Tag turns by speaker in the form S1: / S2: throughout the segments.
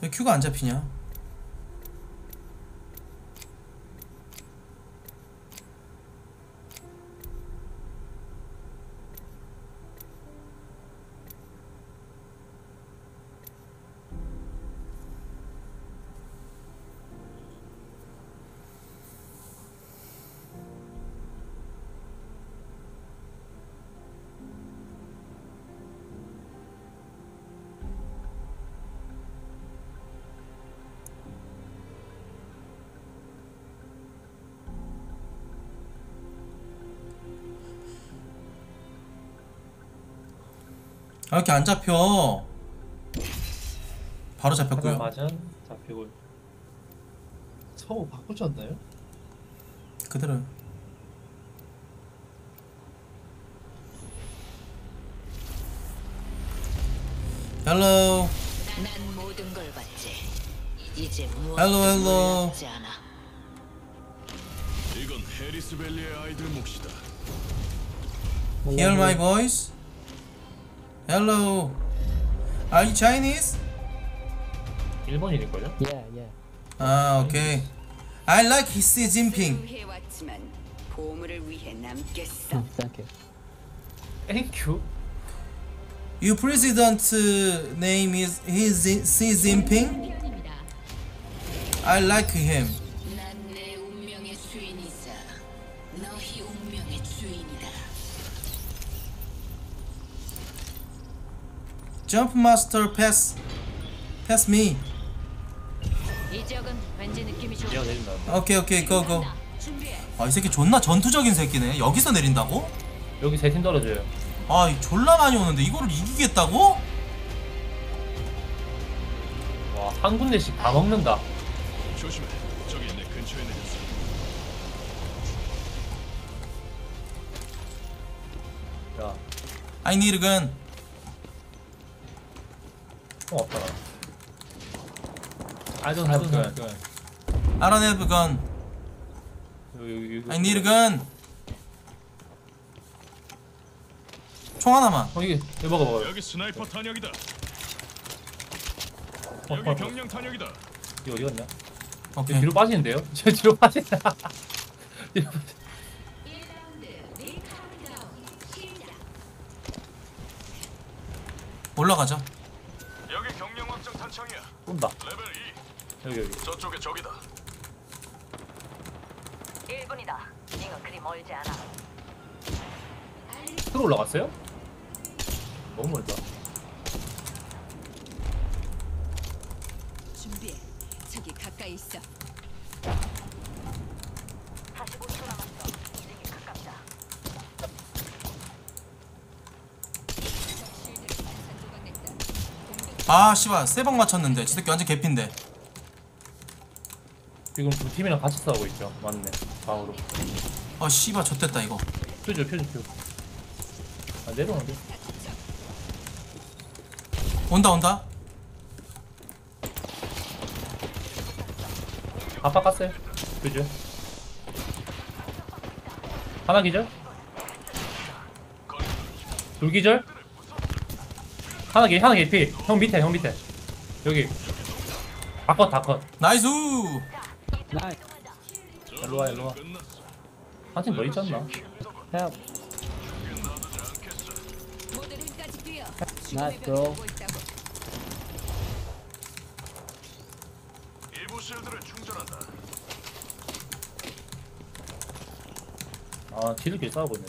S1: 왜 큐가 안 잡히냐? 아 이렇게 안 잡혀? 바로 잡혔고요.
S2: 맞은 잡히고
S3: 서우 바꾸셨나요?
S1: 그대로. hello
S4: 난 모든 걸 봤지. 이제 hello hello.
S5: 이건 해리스밸리의 아이들 몫이다.
S1: Hear my voice? Hello Are you Chinese?
S2: 일본인일걸요?
S6: Yeah, yeah.
S1: 아 오케이 I like Xi Jinping
S4: 해왔지만 보물을 위해 남겠어.
S6: Hmm, thank you.
S2: 땡큐
S1: You president name is Xi Xi Jinping? I like him Jump master pass Pass me
S4: 이 지역은 왠지 느낌이 좋아.
S2: 내가 내린다
S1: 오케이 오케이 고고
S4: 준비해.
S1: 아이 새끼 존나 전투적인 새끼네 여기서 내린다고?
S2: 여기 세 팀 떨어져요
S1: 아이 졸라 많이 오는데 이거를 이기겠다고?
S2: 와 한 군데씩 다 먹는다
S5: 조심해. 저기 내 근처에 내렸어.
S2: 야
S1: I need a gun
S2: 총 없잖아 I don't have gun
S1: I don't have a gun
S2: 여기 여기 여기
S1: I need a gun 총 하나만.
S2: 어 이게 이거 먹어 먹어
S5: 여기 sniper 탄약이다.
S2: 어,
S5: 여기
S2: 어,
S5: 경량 탄약이다.
S2: 이거 어디 갔냐? 저
S1: 오케이.
S2: 뒤로 빠지는데요? 저 뒤로 빠진다 뒤로
S1: 올라가자
S5: 여기 경량 확장 탄창이야.
S2: 쏜다
S5: 레벨 2.
S2: 여기 여기
S5: 저쪽에 적이다.
S4: 1분이다. 이건 그리 멀지 않아.
S2: 들어 올라갔어요? 너무 멀다
S4: 준비해. 저기 가까이 있어. 45초 남았어. 이제 가깝다.
S1: 아 씨발 세 방 맞췄는데. 저 새끼 완전 개핀데.
S2: 지금 두 팀이랑 같이 싸우고 있죠. 맞네. 방으로.
S1: 아 씨발 좆됐다 이거.
S2: 퓨즈 퓨즈 퓨즈. 아 내려오는데?
S1: 온다 온다.
S2: 아빠 깠어요 퓨즈. 하나 기절? 둘 기절 하나 기 하나 기피형 밑에 형 밑에 여기 다 컷 다 컷
S1: nice
S6: Nice.
S2: 일로 와 일로와
S5: 끝났어.
S2: 한팀 더 있지 않나?
S5: 일부 실드를 충전한다.
S2: 아 지들끼리 싸우고 있네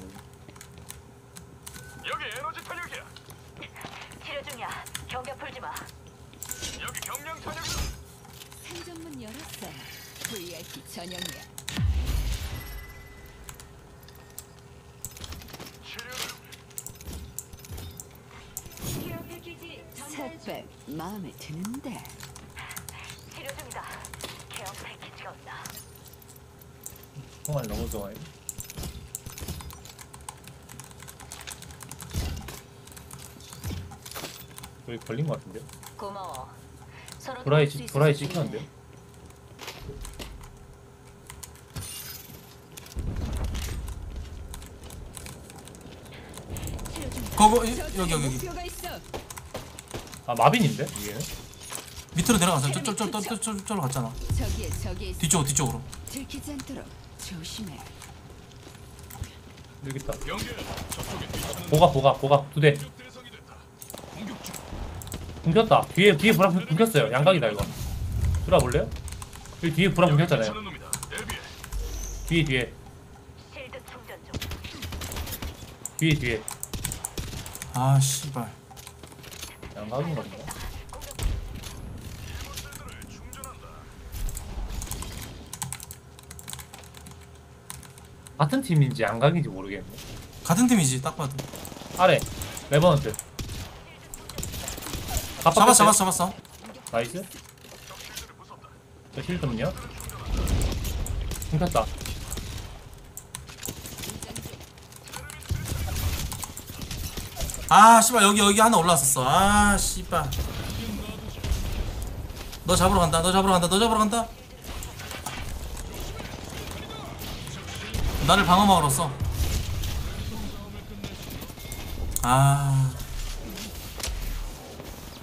S2: 걸린 것 같은데?
S7: 고마워. 서로
S2: 도라이
S7: 도울 수
S2: 지-
S7: 있어서
S2: 도라이
S7: 좋네.
S2: 찍혔는데요?
S4: 치료 중이다.
S1: 거거 이- 여기 여기 여기
S4: 목표가 있어.
S2: 아 마빈인데? 이게?
S1: 밑으로 내려가자. 저저저저저저 갔잖아.
S4: 저기에 저기에 있어.
S1: 뒤쪽 뒤쪽으로.
S4: 들키지 않도록 조심해.
S2: 여기 있다. 보가 보가 보가 두 대.
S5: 공격 대상이 됐다. 공격 중.
S2: 굶겼다. 뒤에 뒤에 불안 굶겼어요. 양각이다 이거. 돌아볼래요? 여기 뒤에 불안
S5: 여기
S2: 굶겼잖아요. 뒤에 뒤에. 뒤에 뒤에
S1: 아 씨발.
S2: 양각인 건가? 같은 팀인지 양각인지 모르겠네.
S1: 같은 팀이지 딱 봐도.
S2: 아래 레버넌트.
S1: 잡았어 잡았어 잡았어.
S2: nice. 저 heal좀요. 굶겼다.
S1: 아 씨발 여기 여기 하나 올라왔었어. 아 씨발. 너 잡으러 간다. 너 잡으러 간다. 너 잡으러 간다. 나를 방어막으로 써. 아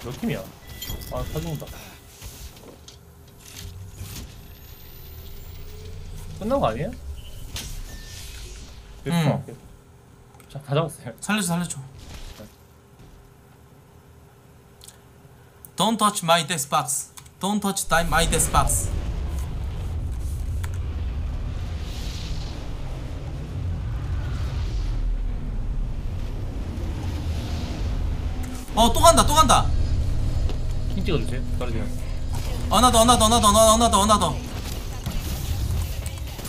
S2: 몇 팀이야? 아 사준다. 끝난 거 아니에요? 네,
S1: 응.
S2: 자, 다 잡았어요.
S1: 살려줘 살려줘. Don't touch my desk box. Don't touch my desk box. 어또 간다 또 간다.
S2: ping 찍어주세요. 떨어지면.
S1: another another another another another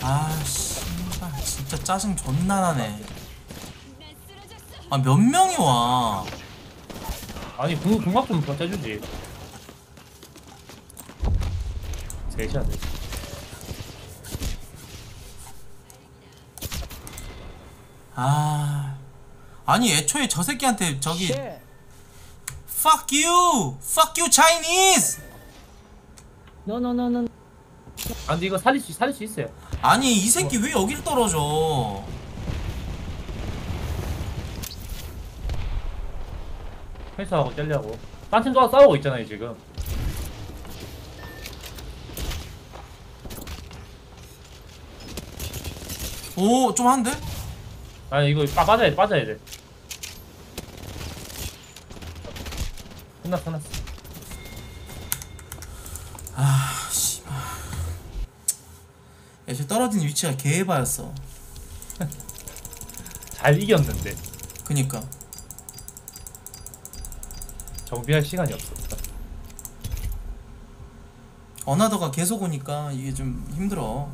S1: 아 씨발 진짜 짜증 존나 나네 아 몇 명이 와
S2: 아니 공 공각 좀 던져주지. 셋이야 돼.
S1: 아 아니 애초에 저 새끼한테 저기. Fuck you! Fuck you Chinese!
S6: No, no, no, no.
S2: 아 근데 이거 살릴 수 살릴 수 있어요.
S1: 아니 이 새끼 왜 여길 떨어져
S2: 회수하고 떼려고. 딴 팀도 싸우고 있잖아요 지금.
S1: 오 좀 한데?
S2: 아니 이거 빠 빠져야 돼 빠져야 돼. 끝났어 끝났어.
S1: 아 씨발 애초에 떨어진 위치가 개바였어
S2: 잘 이겼는데
S1: 그니까
S2: 정비할 시간이 없었어.
S1: 어나더가 계속 오니까 이게 좀 힘들어.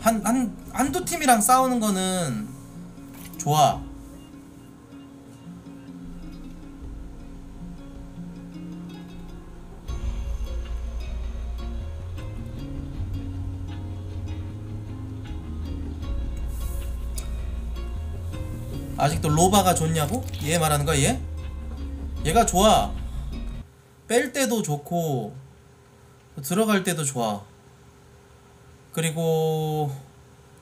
S1: 한, 한, 한두 팀이랑 싸우는 거는 좋아. 아직도 로바가 좋냐고? 얘 말하는 거야 얘? 얘가 좋아. 뺄 때도 좋고 들어갈 때도 좋아. 그리고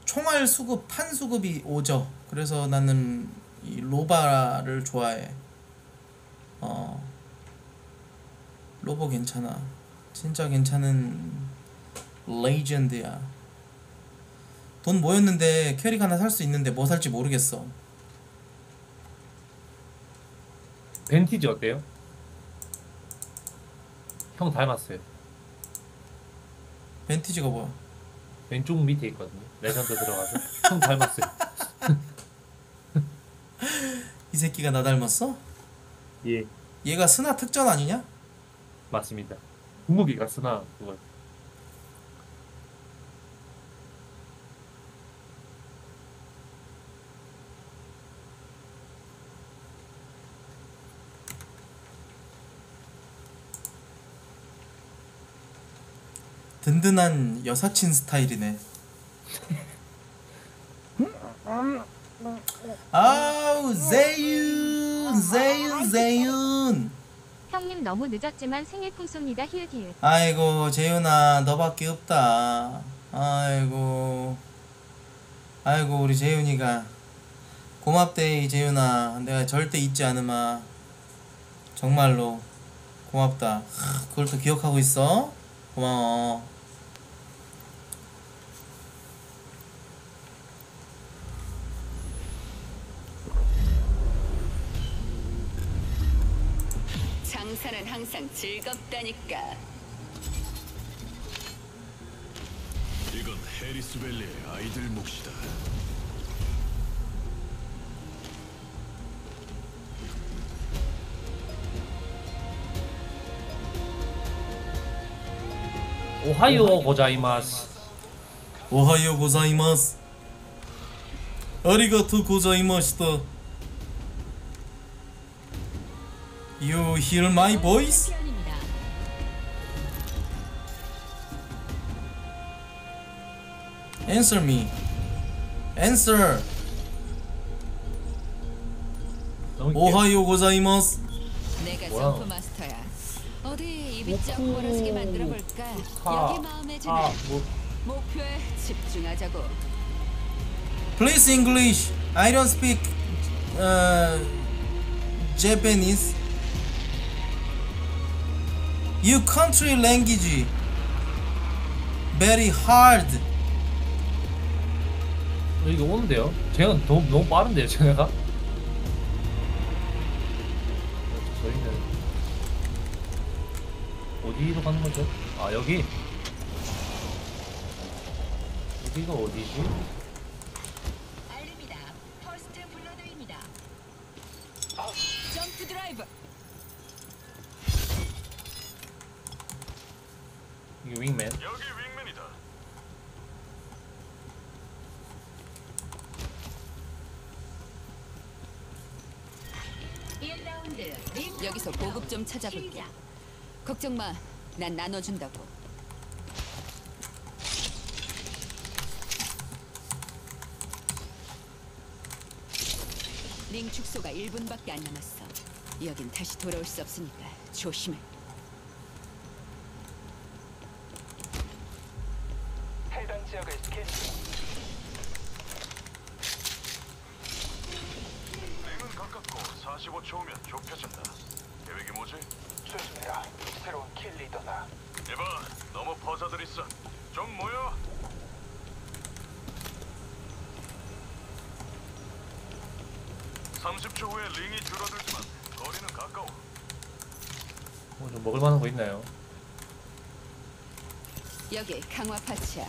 S1: 총알 수급, 탄 수급이 오죠. 그래서 나는 이 로바를 좋아해. 어. 로보 괜찮아. 진짜 괜찮은 레이전드야. 돈 모였는데 캐릭 하나 살 수 있는데 뭐 살지 모르겠어.
S2: 벤티지 어때요? 형 닮았어요.
S1: 벤티지가 뭐야?
S2: 왼쪽 밑에 있거든요. 레전드 들어가서 형 닮았어요.
S1: 이 새끼가 나 닮았어?
S2: 예
S1: 얘가 스나 특전 아니냐?
S2: 맞습니다. 분무기가 쓰나 그걸.
S1: 든든한 여사친 스타일이네. 아우 제윤 제윤 제윤.
S3: 형님 너무 늦었지만 생일 풍소입니다. 히읗 히읗.
S1: 아이고 재윤아 너밖에 없다. 아이고. 아이고 우리 재윤이가. 고맙대 이 재윤아. 내가 절대 잊지 않으마. 정말로 고맙다. 하, 그걸 또 기억하고 있어? 고마워
S4: 장사는 항상 즐겁다니까.
S5: 이건 해리스밸리의 아이들 몫이다.
S2: 오하이오 고자이마스.
S1: 오하요 고자이마스 아리가토 고자이마시다 You hear my voice? Answer me Answer
S2: 너무 귀여워.
S1: 오하요 고자이마스
S4: 내가
S2: 뭐야?
S4: 점프 마스터야. 어디 입이 쩍
S2: 오호.
S4: 벌어지게 만들어 볼까?
S2: 하,
S4: 여기 마음에 드네.
S2: 하, 뭐,
S4: 목표에 집중하자고.
S1: Please English I don't speak uh, Japanese You country language very hard
S2: 이게 오는데요? 제가 너무, 너무 빠른데요, 제가? 저희는 어디로 가는 거죠? 아 여기 여기가 어디지?
S4: 알립니다. first blood입니다. jump drive.
S2: 이게 윙맨
S5: 여기 윙맨이다.
S4: 여기서 보급 좀 찾아볼게. 걱정 마. 난 나눠준다고. 링 축소가 1분밖에 안 남았어. 여긴 다시 돌아올 수 없으니까 조심해.
S8: 해당 지역을 스캔
S5: 링은 가깝고 45초 후면 좁혀진다. 계획이 뭐지?
S8: 조심해라. 새로운 킬 리더다.
S5: 이봐, 너무 버사들 있어. 좀 모여. (30초) 후에 링이 줄어들지만 거리는 가까워
S2: 뭐좀 먹을 만한 거 있나요?
S4: 여기 강화 파츠야.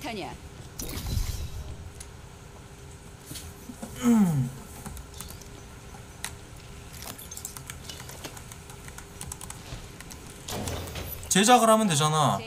S4: 추공탄이야.
S1: 제작을 하면 되잖아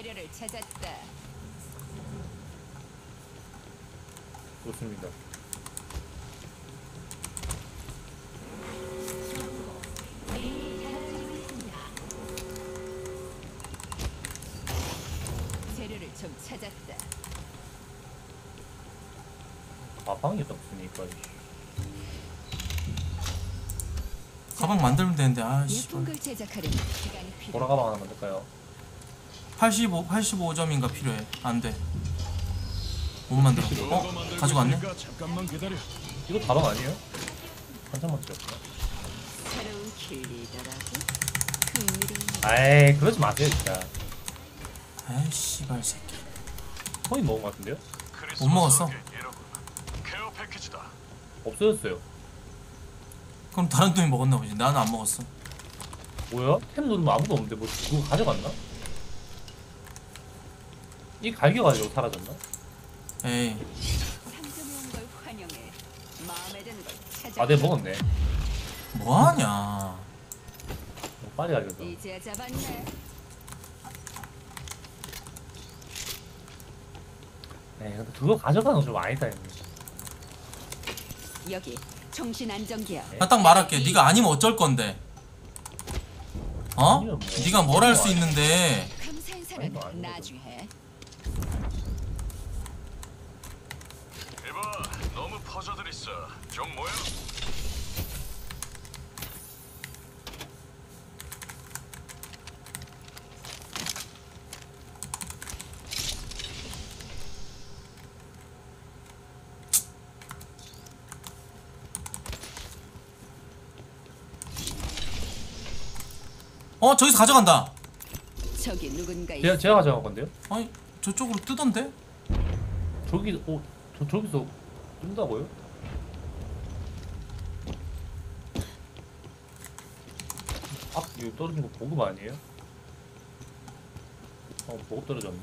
S1: 되는데 아
S4: 예쁜
S1: 씨발
S4: 걸 제작하려면 시간이 필요.
S2: 보라 가방 하나 만들까요?
S1: 85 85점인가 필요해 안돼 못 만들어 어 가져갔네
S5: 잠깐만 기다려
S2: 이거 가방 아니에요? 한참 맞죠?
S4: 새로운.
S2: 아이 그러지 마세요 진짜
S1: 아이 씨발 새끼
S2: 거의 먹은 것 같은데요?
S1: 못 먹었어.
S5: 케어 패키지다
S2: 없어졌어요
S1: 그럼 다른 놈이 먹었나 보지 나는 안 먹었어
S2: 뭐야? 템 누르면 아무도 없는데 뭐 누구 가져갔나? 이 갈겨 가지고 사라졌나?
S1: 에이
S4: 상점에 온걸 환영해. 마음에 드는 걸 찾아.
S2: 아 내가 먹었네
S1: 뭐 하냐
S2: 너무 빨리 갈겨서
S4: 이제 잡았네.
S2: 에이 근데 그거 가져가는 건 좀 아니다.
S4: 여기 정신 안정기야.
S1: 나딱 말할게 네가 아니면 어쩔 건데 어? 네가 뭘 할 수 있는데
S4: 감사
S2: 아니, 뭐
S4: 해.
S5: 너무 퍼져들 있어 좀 모여
S1: 어 저기서 가져간다
S4: 저기 누군가
S2: 제가. 제가 가져간 건데요?
S1: 아니 저쪽으로 뜨던데?
S2: 저기 어 저 저기서 뜬다고요? 앞 이거 떨어진 거 보급 아니에요? 어 보급 떨어졌네.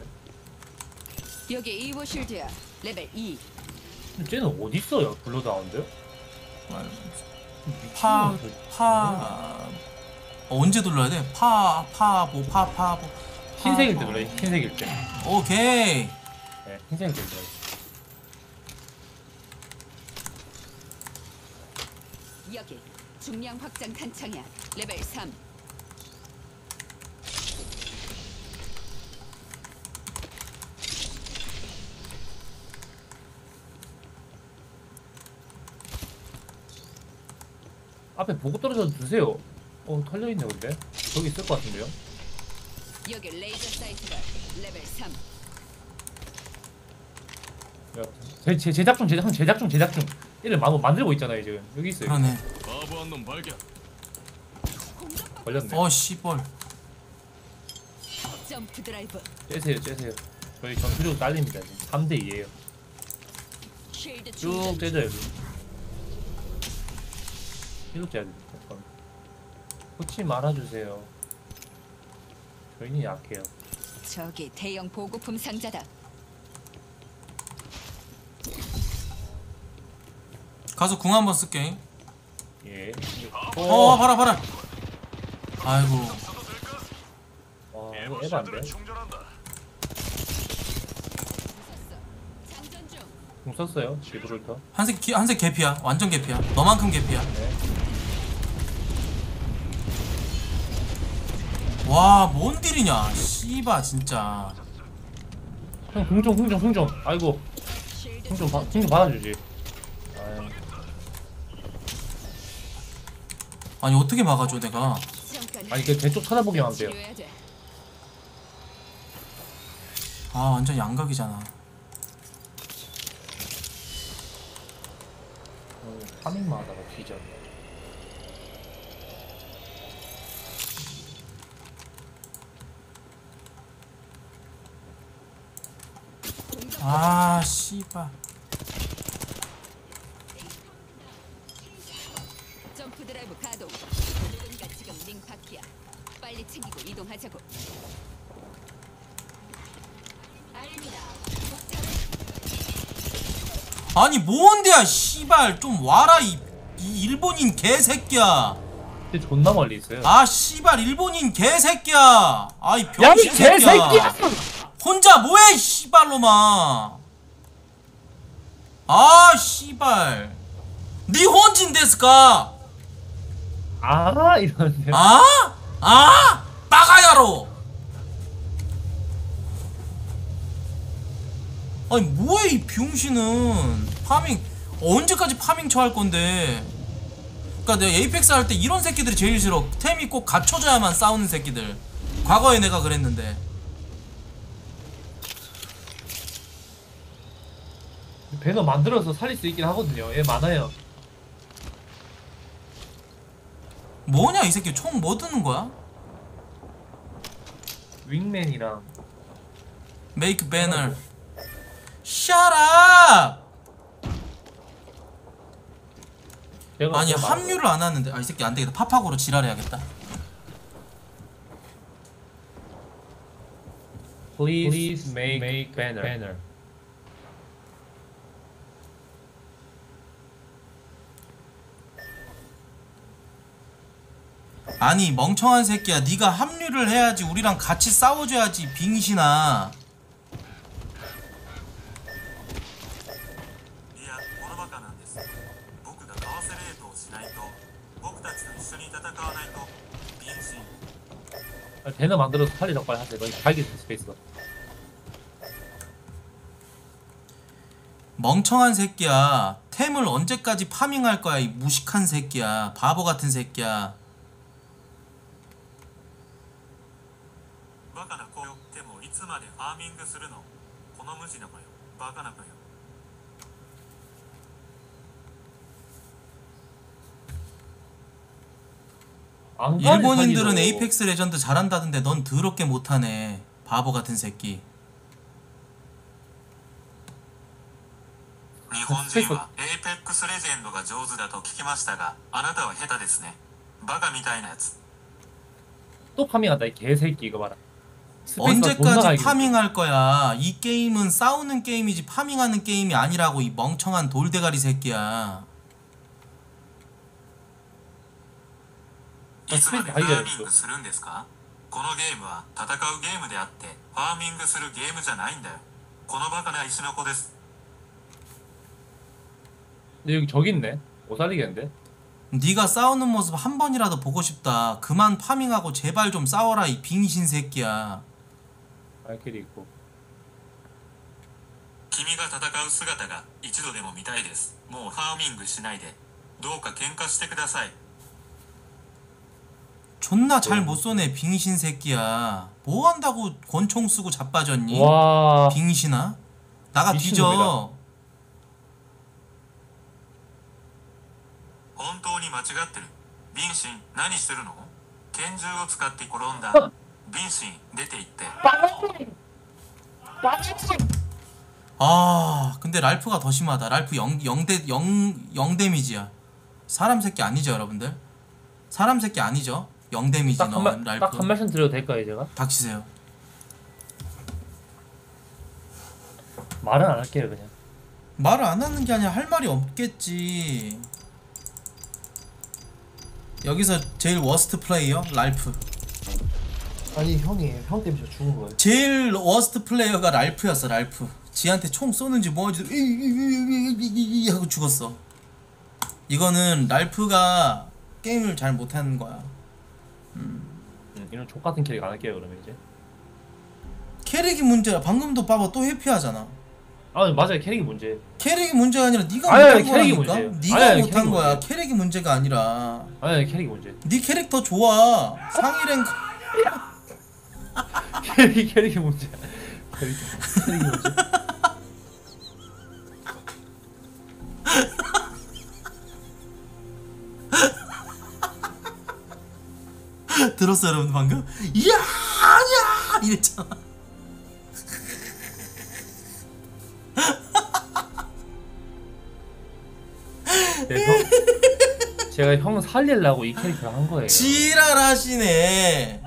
S4: 여기 evo shield야. 레벨 2.
S2: 근데 쟤는 어디 있어요? Bloodhound인데요?
S1: 파, 파, 어, 언제 눌러야 돼? 파, 파, 뭐, 파, 파, 뭐. 파,
S2: 흰색일 때
S1: 뭐.
S2: 눌러요. 흰색일 때.
S1: 오케이.
S2: 네, 흰색일 때 눌러요.
S4: 여기 중량 확장 탄창이야. 레벨 3.
S2: 앞에 보급 떨어져서 주세요. 어 털려 있네 근데. 저기 있을 것 같은데요?
S4: 여기 laser sight가 레벨 3.
S2: 야, 제, 제 제작 중 제작 중 제작 중 제작 중. 얘를 마, 만들고 있잖아요 지금. 여기 있어요.
S1: 그러네.
S5: 바보한 놈 발견.
S2: 걸렸네.
S1: 어, 씨벌.
S4: jump drive.
S2: 째세요 째세요. 저희 전투력 딸립니다 지금. 3대 2에요.
S4: 쉴드
S2: 쭉
S4: 충전.
S2: 째져요. 계속 째야 돼. 붙지 말아주세요. 저희는 약해요.
S4: 저기 대형 보급품 상자다.
S1: 가서 궁 한번 쓸게.
S2: 예.
S1: 어, 봐라, 봐라. 아이고.
S2: 와
S5: 에버
S2: 이거 에반데? 공 썼어요. 지브롤터.
S1: 한색, 기- 한색 개피야. 완전 개피야. 너만큼 개피야. 와, 뭔 딜이냐. 씨바, 진짜.
S2: 형 흥좀 흥좀 흥좀. 아이고
S4: 충전 중.
S2: 흥좀 받아주지.
S1: 아니, 어떻게 막아줘, 내가.
S2: 아니 그 대쪽 쳐다보기만 하면 돼요.
S1: 아, 완전 양각이잖아.
S2: 어, 파밍만 하다가 뒤져.
S1: 아, 씨바.
S4: 점프 드라이브 가동. 누군가 지금 링 바퀴야. 빨리 챙기고 이동하자고.
S1: 아니, 뭔데야, 씨발. 좀 와라, 이, 이 일본인 개새끼야.
S2: 근데 존나 멀리 있어요.
S1: 아, 씨발, 일본인 개새끼야. 아이,
S2: 야이
S1: 병신 새끼야.
S2: 개새끼야!
S1: 혼자 뭐해, 씨발로마. 아, 씨발. 니 혼진 데스까?
S2: 아 이러는데.
S1: 아? 아? バカヤロー. 아니 뭐해 이 병신은 farming 언제까지 farming 처할 건데? 그러니까 내가 에이펙스 할 때 이런 새끼들이 제일 싫어. 템이 꼭 갖춰져야만 싸우는 새끼들. 과거에 내가 그랬는데.
S2: 배너 만들어서 살릴 수 있긴 하거든요. 얘 많아요.
S1: 뭐냐 이 새끼 총 뭐 드는 거야?
S2: 윙맨이랑
S1: Make banner. Shut up.
S2: 제가
S1: 아니 합류를 안 하는데 아 이 새끼 안 되겠다 팝팝으로 지랄해야겠다.
S2: Please make, banner.
S1: 아니 멍청한 새끼야 네가 합류를 해야지 우리랑 같이 싸워줘야지 빙신아
S2: 배너 만들어서 탈리 적발 하세요. 너희 자기 스페이스.
S1: 멍청한 새끼야. 템을 언제까지 파밍할 거야 이 무식한 새끼야. 바보 같은 새끼야.
S9: つまでファーミングするのこの無知な子よバカな子よ
S2: 안 가네,
S1: 일본인들은
S2: 자기도.
S1: 에이펙스 레전드 잘한다던데 넌 더럽게 못하네 바보 같은 새끼
S9: 日本人はエイペックスレジェンドが上手だと聞きましたがあなたは下手ですねバカみたいなやつ
S2: 또 파밍한다 이 개새끼 이거 봐라 스페이스가 존나
S1: 언제까지
S2: 갈기고
S1: 파밍할 거야 이 게임은 싸우는 게임이지 파밍하는 게임이 아니라고 이 멍청한 돌대가리 새끼야
S9: いつまでファーミングするんですかこのゲームは戦うゲームであってファーミングするゲームじゃないんだよこのバカな石の子です
S2: 근데 여기 저기 있네 못 살리겠는데
S1: 네가 싸우는 모습 한 번이라도 보고 싶다 그만 파밍하고 제발 좀 싸워라 이 빙신 새끼야
S2: 발길이 있고
S9: 君が戦う姿が一度でも見たいですもうファーミングしないでどうか喧嘩してください
S1: 존나 잘 못 쏘네 빙신 새끼야 뭐 한다고 권총 쓰고 자빠졌니
S2: 와
S1: 빙신아 나가 뒤져
S2: 미친놈이다.
S9: 本当に間違ってるビンシン何してるの拳銃を使って転んだ ビンシン出て行って
S1: 아 근데 랄프가 더 심하다 랄프 0, 0대 0, 0 데미지야 사람 새끼 아니죠 여러분들 사람 새끼 아니죠 0 데미지
S2: 딱 한
S1: 넣은
S2: 말
S1: 랄프
S2: 딱 한 말씀 드려도 될까요 제가
S1: 닥치세요
S2: 말은 안 할게요 그냥
S1: 말을 안 하는 게 아니라 할 말이 없겠지 여기서 제일 워스트 플레이어 랄프
S10: 아니 형이 형 때문에 저 죽은 거예요.
S1: 제일 worst 플레이어가 랄프였어 랄프. 지한테 총 쏘는지 뭐하지 하고 죽었어. 이거는 랄프가 게임을 잘 못하는 거야.
S2: 음, 이런 좆 같은 캐릭 안 할게요 그러면 이제.
S1: 캐릭이 문제야. 방금도 봐봐 또 회피하잖아.
S2: 아 맞아요. 캐릭이 문제.
S1: 캐릭이 문제가 아니라 네가
S2: 아니, 아니,
S1: 못한
S2: 캐릭이
S1: 거라니까?
S2: 문제예요.
S1: 네가
S2: 아니, 아니,
S1: 못한
S2: 캐릭이
S1: 거야.
S2: 문제예요.
S1: 캐릭이 문제가 아니라.
S2: 아니 캐릭이 문제.
S1: 네 캐릭터 좋아. 상위 랭크
S2: 캐릭 캐릭이 문제. 캐릭 캐릭이 문제.
S1: 들었어 여러분 방금? 이야 야! 이랬잖아.
S2: 네, 형, 제가 형 살리려고 이 캐릭터를 한 거예요.
S1: 지랄하시네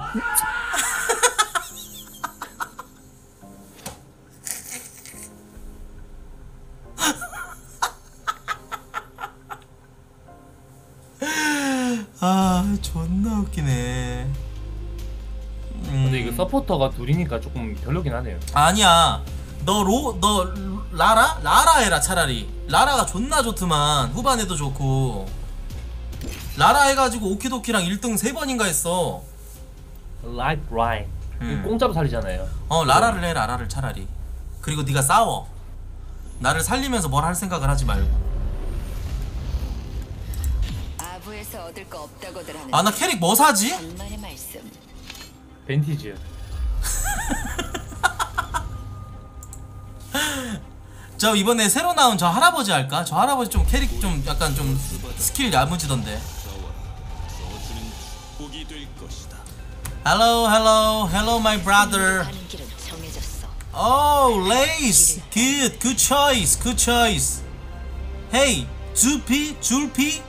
S1: 아 존나 웃기네. 음,
S2: 근데 이거 서포터가 둘이니까 조금 별로긴 하네요.
S1: 아니야. 너 로 너 라라? 라라 해라 차라리. 라라가 존나 좋더만. 후반에도 좋고. 라라 해가지고 오키도키랑 1등 3번인가 했어.
S2: 라이프 라인
S1: 음.
S2: 공짜로 살리잖아요.
S1: 어 라라를 해 라라를 차라리. 그리고 네가 싸워. 나를 살리면서 뭘 할 생각을 하지 말고
S4: 아부에서 얻을 거 없다고들 하는.
S1: 아 나 캐릭 뭐 사지?
S4: 간만의 말씀.
S2: 벤티지
S1: 저 이번에 새로 나온 저 할아버지 할까? 저 할아버지 좀 캐릭 좀 약간 좀 스킬 야무지던데 Hello hello hello my brother
S4: 가는 길은 정해졌어.
S1: Oh, Lace. Good, good choice, good choice. Hey, Jupi, Julpi,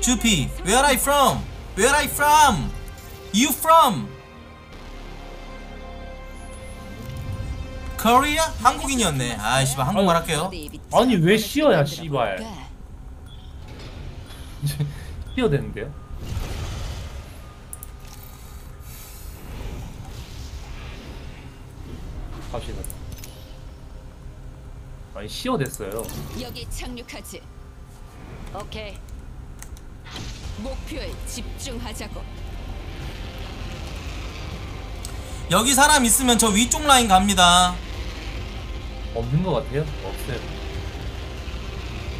S1: Jupi. Where I from? Where I from? You from? Korea? 한국인이었네. 아, 씨발 한국말 할게요.
S2: 아니, 왜
S4: 만들어
S2: 씨발.
S4: 볼까?
S2: 뛰어대는데요 갑시다 아니 시어됐어요
S4: 여기 착륙하지.
S7: 오케이.
S4: 목표에 집중하자고.
S1: 여기 사람 있으면 저 위쪽 라인 갑니다.
S2: 없는 것 같아요? 없어요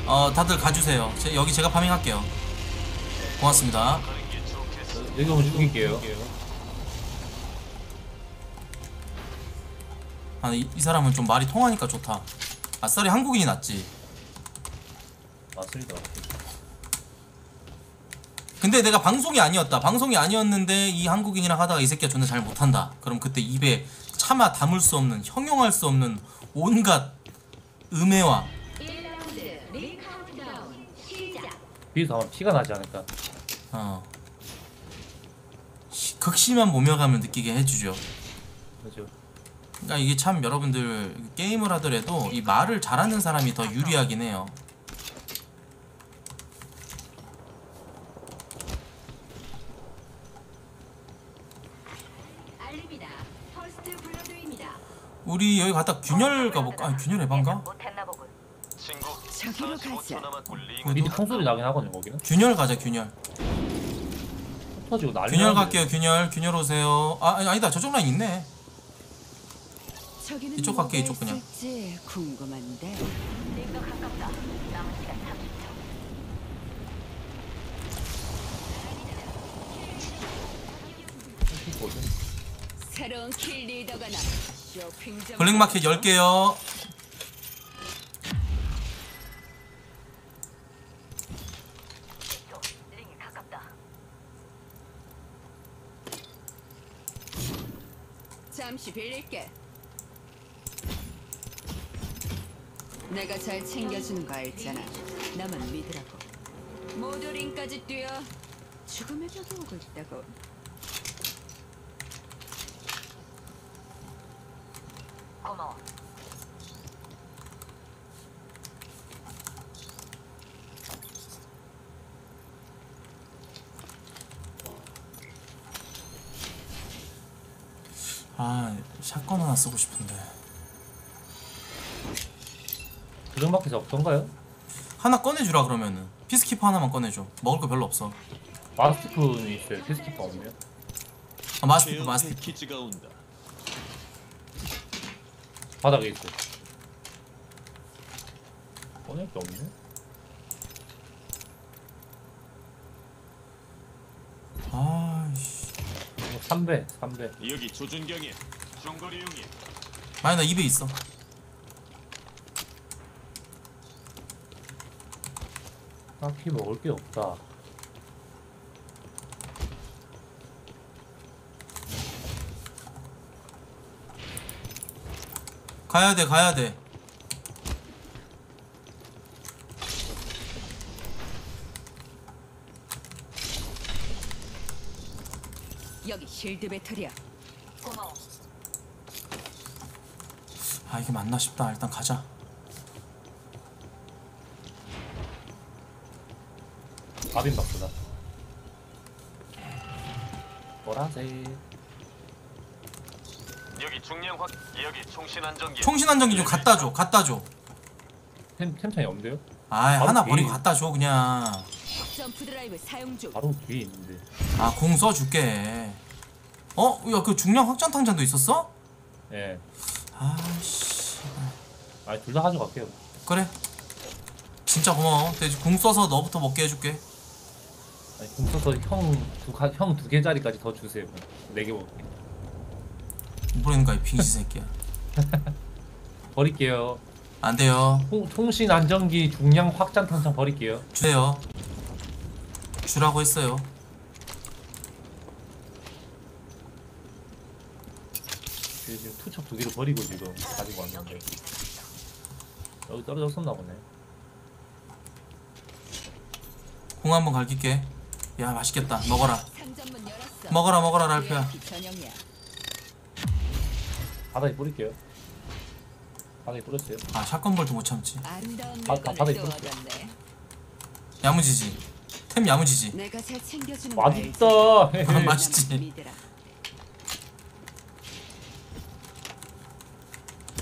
S1: 어, 다들 가주세요. 제, 여기 제가 파밍할게요. 고맙습니다.
S2: 여기 한번 죽일게요
S1: 아, 이, 이 사람은 좀 말이 통하니까 좋다. 아싸리 한국인이 낫지.
S2: 맞습니다
S1: 근데 내가 방송이 아니었다. 방송이 아니었는데 이 한국인이랑 하다가 이 새끼가 존나 잘 못한다. 그럼 그때 입에 차마 담을 수 없는 형용할 수 없는 온갖 음해와
S2: 뒤에서 하면 피가 나지 않을까
S1: 어 시- 극심한 모멸감을 느끼게 해주죠.
S2: 그죠
S1: 그러니까 이게 참 여러분들 게임을 하더라도 이 말을 잘하는 사람이 더 유리하긴 해요. 우리 여기 갔다 균열 가볼까? 아니 균열 해방가?
S7: 못했나 보군.
S5: 친구
S4: 저기로
S5: 45초
S4: 가자.
S5: 남았고 링
S2: 미리 총소리 나긴 하거든요 거기는
S1: 균열 가자 균열.
S2: 터지고 난리
S1: 균열
S2: 나는데.
S1: 갈게요 균열. 균열 오세요. 아 아니, 아니다 저쪽 라인 있네.
S4: 저기는
S1: 이쪽 갈게, 이쪽 그냥.
S4: 있을지 궁금한데.
S7: 링도 가깝다. 남은 시간 30초.
S2: 있거든.
S4: 새로운 kill leader가 나.
S1: 블랙마켓 10개요.
S7: 링이 가깝다.
S4: 잠시 빌릴게. 내가 잘 챙겨주는 거 알잖아. 나만 믿으라고. 모두 링까지 뛰어. 죽음의 벽에 오고 있다고.
S7: 고마워.
S1: 아 샷건 하나 쓰고 싶은데.
S2: 그전밖에 없던가요?
S1: 하나 꺼내주라 그러면은. 피스키퍼 하나만 꺼내줘. 먹을 거 별로 없어.
S2: 마스티프는 있어요 피스키퍼 없네요
S1: 아, 마스티프 마스티프.
S5: 기지가 온다.
S2: 바닥에 있어요 꺼낼 게 없네
S1: 아이씨.
S2: 3배 3배
S5: 여기 조준경이야. 중거리 용이.
S1: 아니 나 입에 있어.
S2: 딱히 먹을 게 없다
S1: 가야 돼 가야 돼.
S4: 여기 실드 배터리야.
S7: 고마워.
S1: 아 이게 맞나 싶다. 일단 가자.
S2: 밥인 박스다 보라색
S5: 여기 중량 확. 여기 총신 안정기.
S1: 총신 안정기 좀 갖다 줘. 갖다 줘.
S2: 템, 템창이 없는데요?
S1: 아
S2: 바로
S1: 하나
S2: 뒤에.
S1: 버리고 갖다 줘 그냥.
S4: 점프 드라이브 사용 중.
S2: 바로 뒤에 있는데
S1: 아 공 써 줄게. 어? 야 그 중량 확장 탕장도 있었어?
S2: 예
S1: 아씨.
S2: 아니 둘 다 가져갈게요
S1: 그래. 진짜 고마워. 대신 공 써서 너부터 먹게 해줄게.
S2: 아니 공 써서 형두형두 개짜리까지 더 주세요 네개 먹게
S1: 거야 이 빙시 새끼야.
S2: 버릴게요
S1: 안 돼요.
S2: 통, 통신 안정기 중량 확장 탄창 버릴게요
S1: 주세요. 주라고 했어요.
S2: 지금 지금 투척 두 개를 버리고 지금 가지고 왔는데 여기 떨어졌었나 보네
S1: 공 한번 갈길게. 야 맛있겠다. 먹어라. 먹어라 먹어라 랄프야.
S2: 바닥에 뿌릴게요 바닥에 뿌렸어요
S1: 아 샷건 볼도 못 참지.
S4: 아름다운
S2: 바-
S4: 물건을
S2: 바닥에
S4: 또
S2: 뿌렸어요.
S4: 얻었네.
S1: 야무지지. 템 야무지지.
S4: 내가 잘 챙겨주는 거
S2: 맛있다
S1: 아,
S4: 알지?
S1: 맛있지.
S4: 믿으라.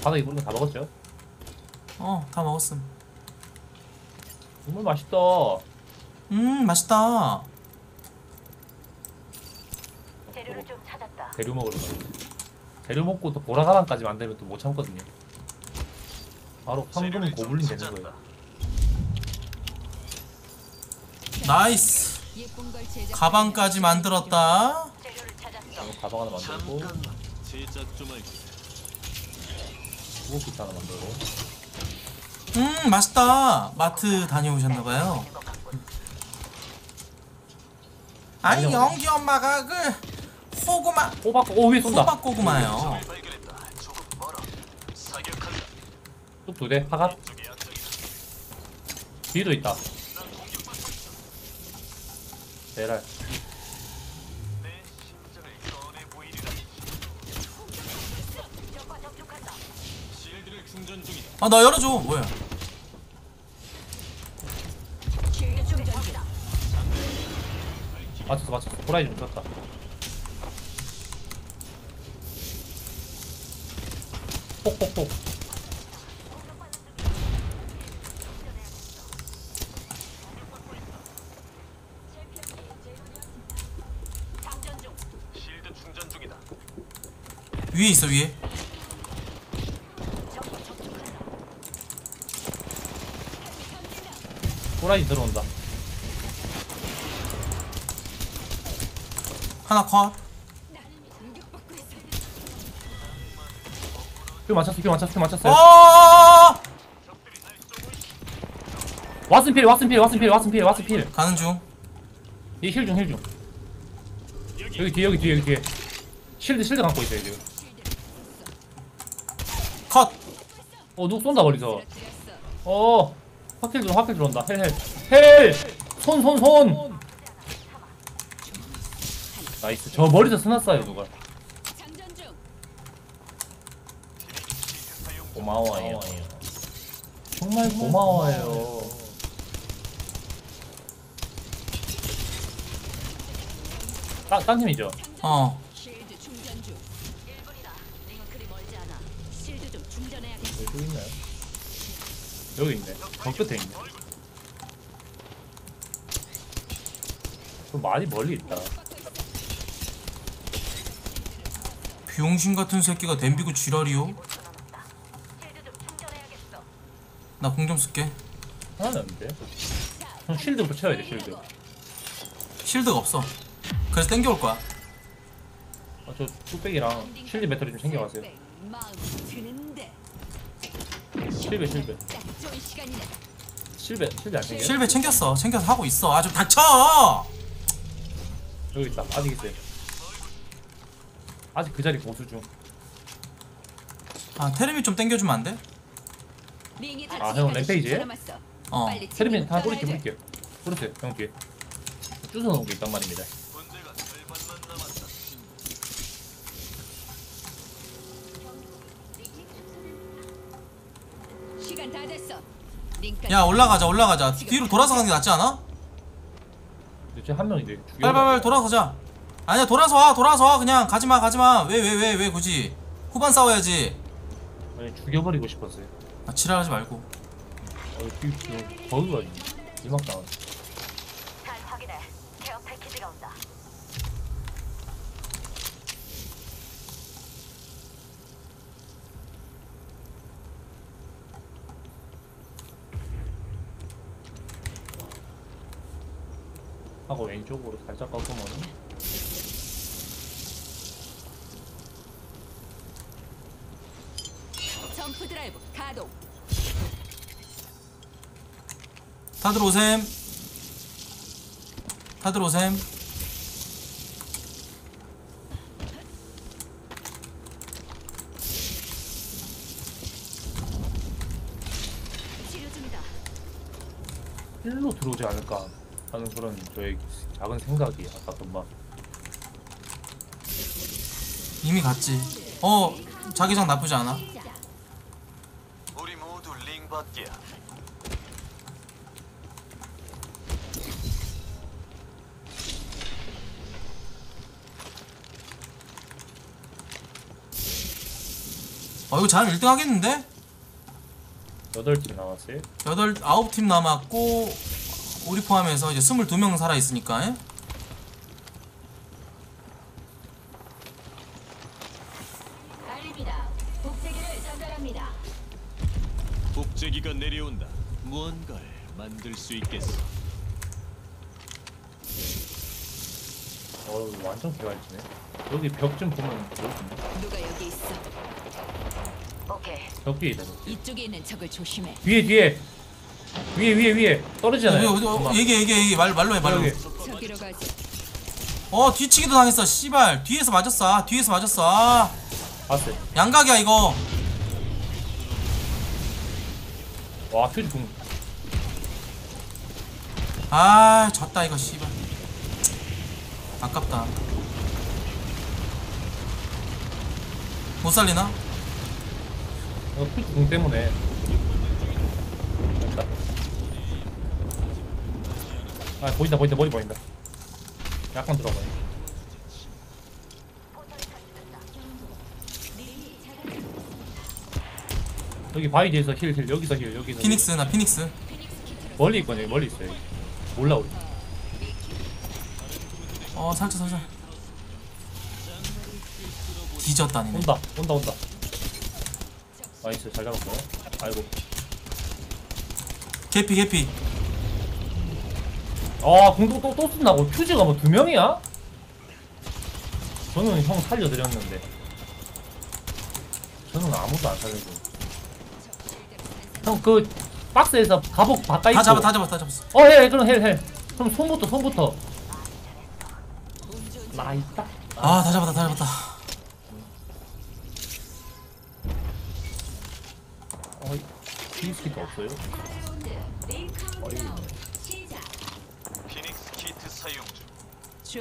S2: 바닥에 뿌린 거 다 먹었죠?
S1: 어 다 먹었음.
S2: 정말 맛있다
S1: 음 맛있다.
S7: 재료를 좀 찾았다.
S2: 재료 먹으러 가요 재료 먹고 또 보라가방까지 만들면 또 못 참거든요 바로 황금 고블린 되는. 거예요
S1: 나이스.
S4: 걸 제작.
S1: 가방까지 만들었다.
S2: 가방 하나 만들고. 구워피트 하나 만들고
S1: 음 맛있다. 마트 다녀오셨나봐요.
S7: 것 같군.
S1: 아니. 영기 엄마가 그 호구마
S2: 호박 오 위에 쏜다.
S1: 호박 고구마요.
S2: 뚝두대 파갑 뒤에도 있다. 대랄.
S1: 아 나 열어줘. 뭐야.
S2: 맞췄어 맞췄어. 호라이 좀 쳤다 폭폭폭.
S1: 위에 있어 위에.
S2: 호라이 들어온다
S1: 하나 컷
S2: Q 맞췄어 Q 맞췄어 Q 맞췄어
S1: 어!
S2: 왓슨 필 왓슨 필 왓슨 필 왓슨 필 왓슨 필.
S1: 가는 중.
S2: 얘 heal 중 heal 중. 여기 뒤에 여기 뒤에 여기 뒤에. 실드 실드 감고 있어요 지금.
S1: 컷!
S2: 어 누구 쏜다 멀리서. 어 확킬 들어 확킬 들어온다. 헬헬헬손 손 손! 나이스. 저 머리서 스나 쏴요 누가
S4: 장전 중.
S2: 고마워요 정말 고마워요 딴, 딴 팀이죠?
S1: 어
S4: 실드 충전 중. 1분이다. 링은 그리 멀지 않아. 실드 좀 충전해야겠어.
S2: 여기 있나요? 여기 있네 저 끝에 있네 좀 많이 멀리 있다
S1: 병신 같은 새끼가 댐비고 지랄이요
S7: 실드 좀 충전해야겠어.
S1: 나 공 좀 쓸게.
S2: 하나는 없는데 형 실드부터 쳐야 돼 실드.
S1: 실드가 없어. 그래서 땡겨올 거야.
S2: 아, 저 뚝배기랑 실드 배터리 좀 챙겨가세요. 실베 실베. 실베 실베 안 챙겨?
S1: 실베 챙겼어. 챙겨서 하고 있어. 아 좀 닥쳐!
S2: 여기 있다. 아직 있어요. 아직 그 자리 보수 중.
S1: 아 테레미 좀 땡겨주면 안 돼?
S2: 아, 형 램페이지에?
S4: 어.
S2: 테레빈 다
S4: 친구는
S2: 뿌릴게
S4: 떠나야 돼.
S2: 뿌릴게 뿌렸어요 형 뒤에. 주워 놓은 게 있단 말입니다.
S1: 야 올라가자 올라가자. 뒤로 돌아서 가는 게 낫지 않아?
S2: 근데 쟤한 명인데 죽여
S1: 빨빨빨 돌아서자. 아니야 돌아서 와 돌아서 와. 그냥 가지마 가지마. 왜 왜 왜 왜 굳이? 후반 싸워야지.
S2: 아니 죽여버리고 싶었어요
S1: 아 지랄하지 말고
S2: 어 지금 버그가 있네 일막 당했어
S7: 잘 확인해. 케어 패키지가 온다.
S2: 하고 왼쪽으로 살짝 꺾으면은
S4: 점프 드라이브 가동.
S1: 다들 오셈. 다들 오셈.
S4: 치료 중이다.
S2: 일로 들어오지 않을까 하는 그런 저의 작은 생각이 아까 막
S1: 이미 갔지. 어 자기장 나쁘지 않아
S5: 밖이야.
S1: 어 이거 잘하면 1등 하겠는데?
S2: 8팀 남았어요
S1: 여덟 아홉 팀 남았고 우리 포함해서 이제 22명 살아 있으니까 예?
S4: 알립니다. 복제기를 전달합니다.
S5: 복제기가 내려온다. 무언가를 만들 수 있겠어.
S2: 어 완전 개갈치네. 여기 벽 좀 보면 좋은데.
S4: 누가 여기 있어?
S7: 오케이.
S2: 벽 뒤에 있다
S4: 이쪽에 있는 적을 조심해.
S2: 뒤에 뒤에. 위에 위에 위에. 떨어지잖아요.
S1: 어디, 어디, 어, 얘기해 얘기해 얘기해. 말, 말로 해 말로.
S2: 여기.
S4: 저기로 가지.
S1: 어 뒤치기도 당했어 씨발. 뒤에서 맞았어. 아, 뒤에서 맞았어. 아.
S2: 봤어.
S1: 양각이야 이거.
S2: 와 퓨즈 궁
S1: 아 졌다 이거 씨발. 아깝다. 못 살리나?
S2: 퓨즈 궁 때문에. 됐다 아 보인다 보인다 머리 보인다. 약간 들어가 여기 바위 뒤에서 heal heal 여기서 heal 여기서 heal.
S1: 피닉스 나 피닉스?
S2: 멀리 있거든요 멀리 있어요 몰라 우리
S1: 어 살짝 살짝. 뒤졌다 니네.
S2: 온다 온다 온다. 나이스 잘 잡았어요. 아이고.
S1: 개피 개피.
S2: 아 공도 또, 또 쓴다고? 퓨즈가 뭐 두 명이야? 저는 형 살려드렸는데. 저는 아무도 안 살려줘. 형그 박스에서 가복 바깥 있고
S1: 다 잡아 다 잡아 다 잡았어.
S2: 어해 그럼 해해. 그럼 손부터 손부터. 나 있다.
S1: 아 다 잡았다 다 잡았다.
S2: 어이 피스키도 없어요?
S5: 피닉스 키트 사용 중.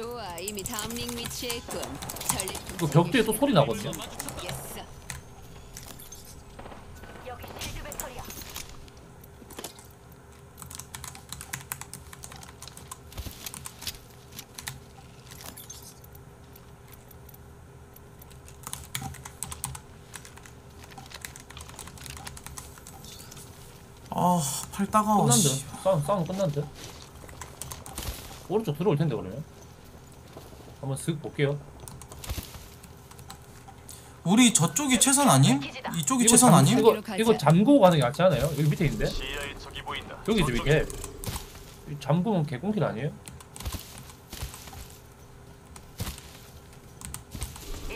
S4: 좋아, 이미 다음 링 위치에 있군. 전리
S2: 그벽 뒤에 또 소리 나거든요
S4: 됐어.
S7: 여기 실드 배터리야.
S1: 아 팔 따가워
S2: 끝난
S1: 씨.
S2: 듯 싸움 싸움 끝난 듯 오른쪽 들어올 텐데 그러면 한번 슥 볼게요
S1: 우리 저쪽이 최선 아님? 이쪽이 최선
S2: 잠-
S1: 아님?
S2: 이거. 이거 잠그고 가는 게 낫지 않아요? 여기 밑에 있는데
S5: 시야에 적이 보인다.
S2: 여기 있어
S5: 저쪽에.
S2: 밑에 이 잠그면 개꽁킬 아니에요?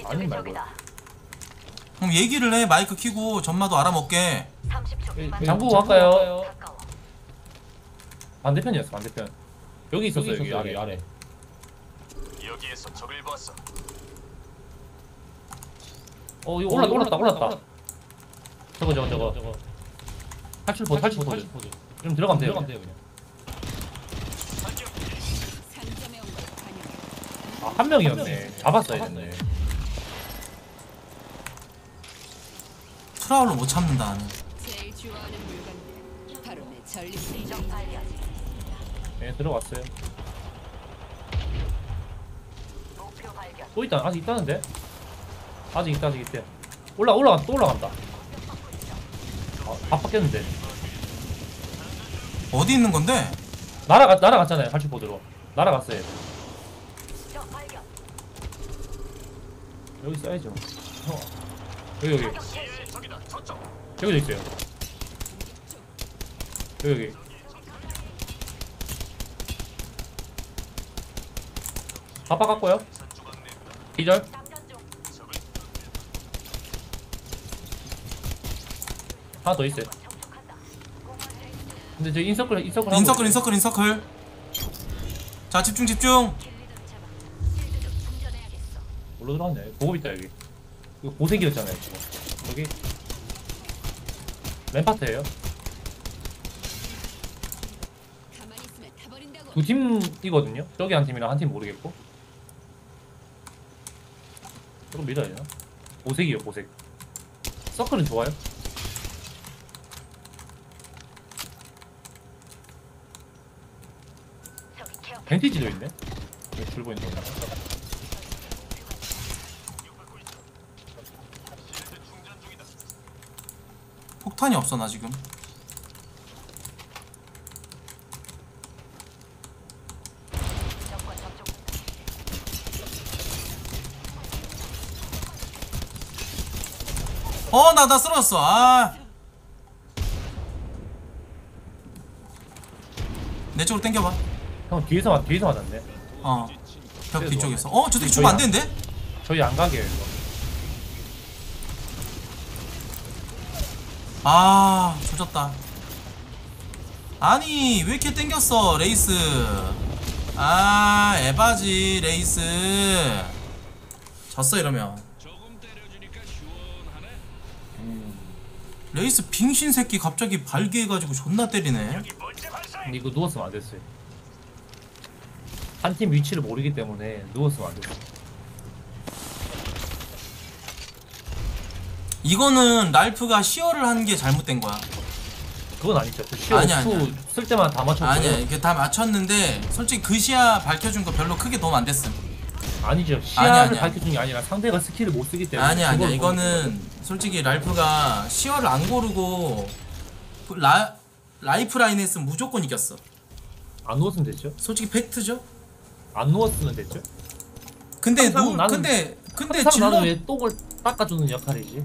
S2: 아니 말고.
S1: 그럼 얘기를 해 마이크 키고 전마도 알아먹게
S7: 30초
S2: 여기
S7: 미만.
S2: 잠그고 갈까요? 반대편이었어 반대편. 여기 있었어 여기, 아래 아래
S5: 여기에서 적을 봤어.
S2: 어 이거 올랐다 올랐다 올랐다. 저거 저거 저거. 저거. 탈출 포 탈출 포즈. 좀 들어가면 돼요 그냥.
S4: 상점에 온걸 환영해.
S2: 아, 한 명이었네 잡았어야 됐네.
S1: 트라울로 못 참는다 나는.
S4: 제일 좋아하는 물건들. 바로 내 전리
S7: 적 발견.
S2: 네 들어갔어요
S7: 목표 발견.
S2: 또 있다 아직 있다는데 아직 있다 아직 있대 올라 올라간 또 올라간다 아, 밥 바뀌었는데
S1: 어디 있는 건데?
S2: 날아가 날아갔잖아요 탈출 포즈로 날아갔어요
S7: 적 발견.
S2: 여기 써야죠 어. 여기 여기.
S5: 저쪽.
S2: 여기도 있어요 여기 여기 밥 바꿨고요 기절. 하나 더 있어요. 근데 저 인서클 인서클
S1: 인서클. 인서클 인서클 자 집중 집중.
S2: 뭘로 들어갔냐 보급 있다 여기 이거 보색이었잖아요 지금 여기 램파트예요. 두 팀이거든요 저기 한 팀이랑 한 팀 모르겠고 조금 밀어야 되나? 보색이요 보색 서클은 좋아요. 벤티지도 있네 여기 줄 보이는 거
S1: 폭탄이 없어 나 지금
S7: 적과 접촉.
S1: 어 나나 쓰러졌어. 아 내 쪽으로 당겨봐.
S2: 형 뒤에서 맞 뒤에서 맞았네
S1: 어벽 뒤쪽에서. 어 저쪽에 죽으면 안 되는데?
S2: 저희 안 가게요 이거.
S1: 아 조졌다. 아니 왜 이렇게 땡겼어 레이스? 아 에바지 레이스. 졌어 이러면 레이스 빙신 새끼 갑자기 발기해가지고 존나 때리네
S2: 근데 이거 누웠으면 안 됐어요. 한 팀 위치를 모르기 때문에 누웠으면 안 됐어.
S1: 이거는 랄프가 시어를 한 게 잘못된 거야
S2: 그건 아니죠. 그 시어
S1: 아니야,
S2: 투
S1: 아니야.
S2: 쓸 때만 다 맞췄고요.
S1: 아니야 이게 다 맞췄는데 솔직히 그 시야 밝혀준 거 별로 크게 도움 안 됐음
S2: 아니죠. 시야를
S1: 아니야, 아니야.
S2: 밝혀준 게 아니라 상대가 스킬을 못 쓰기 때문에.
S1: 아니야 아니야
S2: 그걸
S1: 이거는 솔직히 랄프가 시어를 안 고르고 라, 라이프 라인 했으면 무조건 이겼어
S2: 안 누웠으면 됐죠.
S1: 솔직히 팩트죠
S2: 안 누웠으면 됐죠.
S1: 근데
S2: 항상
S1: 누,
S2: 나는-
S1: 근데 근데
S2: 항상
S1: 질러
S2: 나는 왜 똥을 닦아주는 역할이지?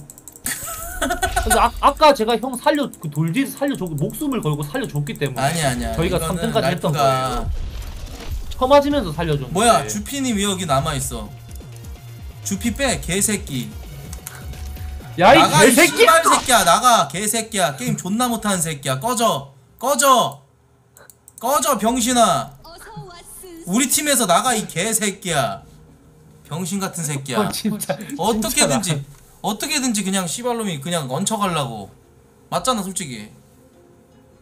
S2: 근데 아, 아까 제가 형 살려 그 돌지에서 살려줘 목숨을 걸고 살려줬기 때문에
S1: 아니야 아니야
S2: 저희가
S1: 이거는
S2: 3등까지 했던
S1: 랄프가
S2: 거예요. 쳐맞으면서 살려줬는데
S1: 뭐야 주피님 왜 여기 남아있어 주피 빼 개새끼
S2: 야 이
S1: 나가 이
S2: 개새끼야!
S1: 씨발 새끼야 나가. 개새끼야. 게임 존나 못하는 새끼야. 꺼져. 꺼져. 꺼져 병신아. 우리 팀에서 나가 이 개새끼야. 병신 같은 새끼야.
S2: 어, 진짜.
S1: 어떻게든지 어떻게든지 그냥 씨발놈이 그냥 얹혀가려고. 맞잖아 솔직히.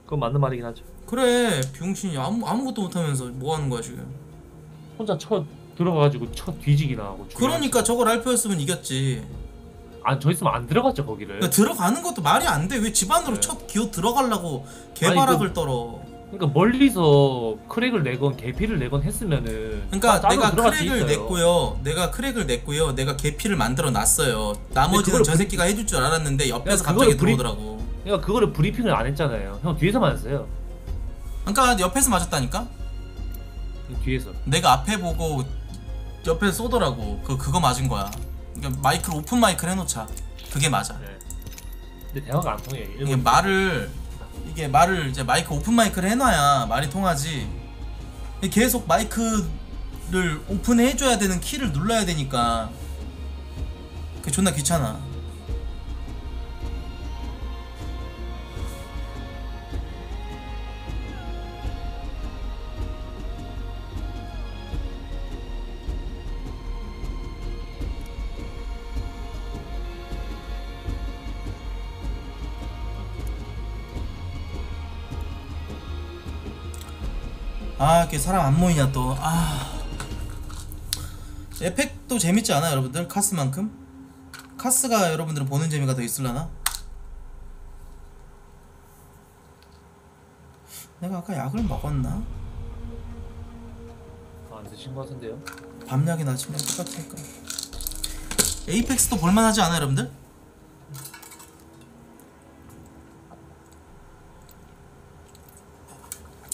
S2: 그건 맞는 말이긴 하죠.
S1: 그래 병신이 아무, 아무것도 못하면서 뭐하는 거야 지금?
S2: 혼자 쳐 들어가가지고 쳐 뒤지기나 하고.
S1: 그러니까 저거 랄프였으면 이겼지
S2: 안저 있으면 안 들어갔죠 거기를.
S1: 그러니까 들어가는 것도 말이 안 돼 왜 집안으로
S2: 네.
S1: 첫 기어 들어가려고 개바락을 떨어
S2: 그러니까 멀리서 크랙을 내건 개피를 내건 했으면은
S1: 그러니까 내가 크랙을. 냈고요 내가 크랙을 냈고요 내가 개피를 만들어 놨어요 나머지는 저 새끼가 해줄 줄 알았는데 옆에서
S2: 야,
S1: 갑자기
S2: 브리-
S1: 들어오더라고
S2: 그러니까 그거를 브리핑을 안 했잖아요. 형 뒤에서 맞았어요.
S1: 그러니까 옆에서 맞았다니까
S2: 뒤에서.
S1: 내가 앞에 보고 옆에 쏘더라고 그 그거 맞은 거야 그러니까 마이크를 오픈 마이크를 해놓자. 그게 맞아.
S2: 네. 근데 대화가 안 통해.
S1: 이게
S2: 일본
S1: 말을 이게 말을 이제 마이크 오픈 마이크를 해놔야 말이 통하지. 계속 마이크를 오픈해줘야 되는 키를 눌러야 되니까. 그게 존나 귀찮아 아, 이렇게 사람 안 모이냐 또. 아. 에펙도 재밌지 않아, 여러분들? 카스만큼? 카스가 여러분들은 보는 재미가 더 있을라나? 내가 아까 약을 먹었나?
S2: 안 드신 것 같은데요.
S1: 밤약이나 아침약 똑같으니까. 에이펙스도 볼만하지 않아, 여러분들?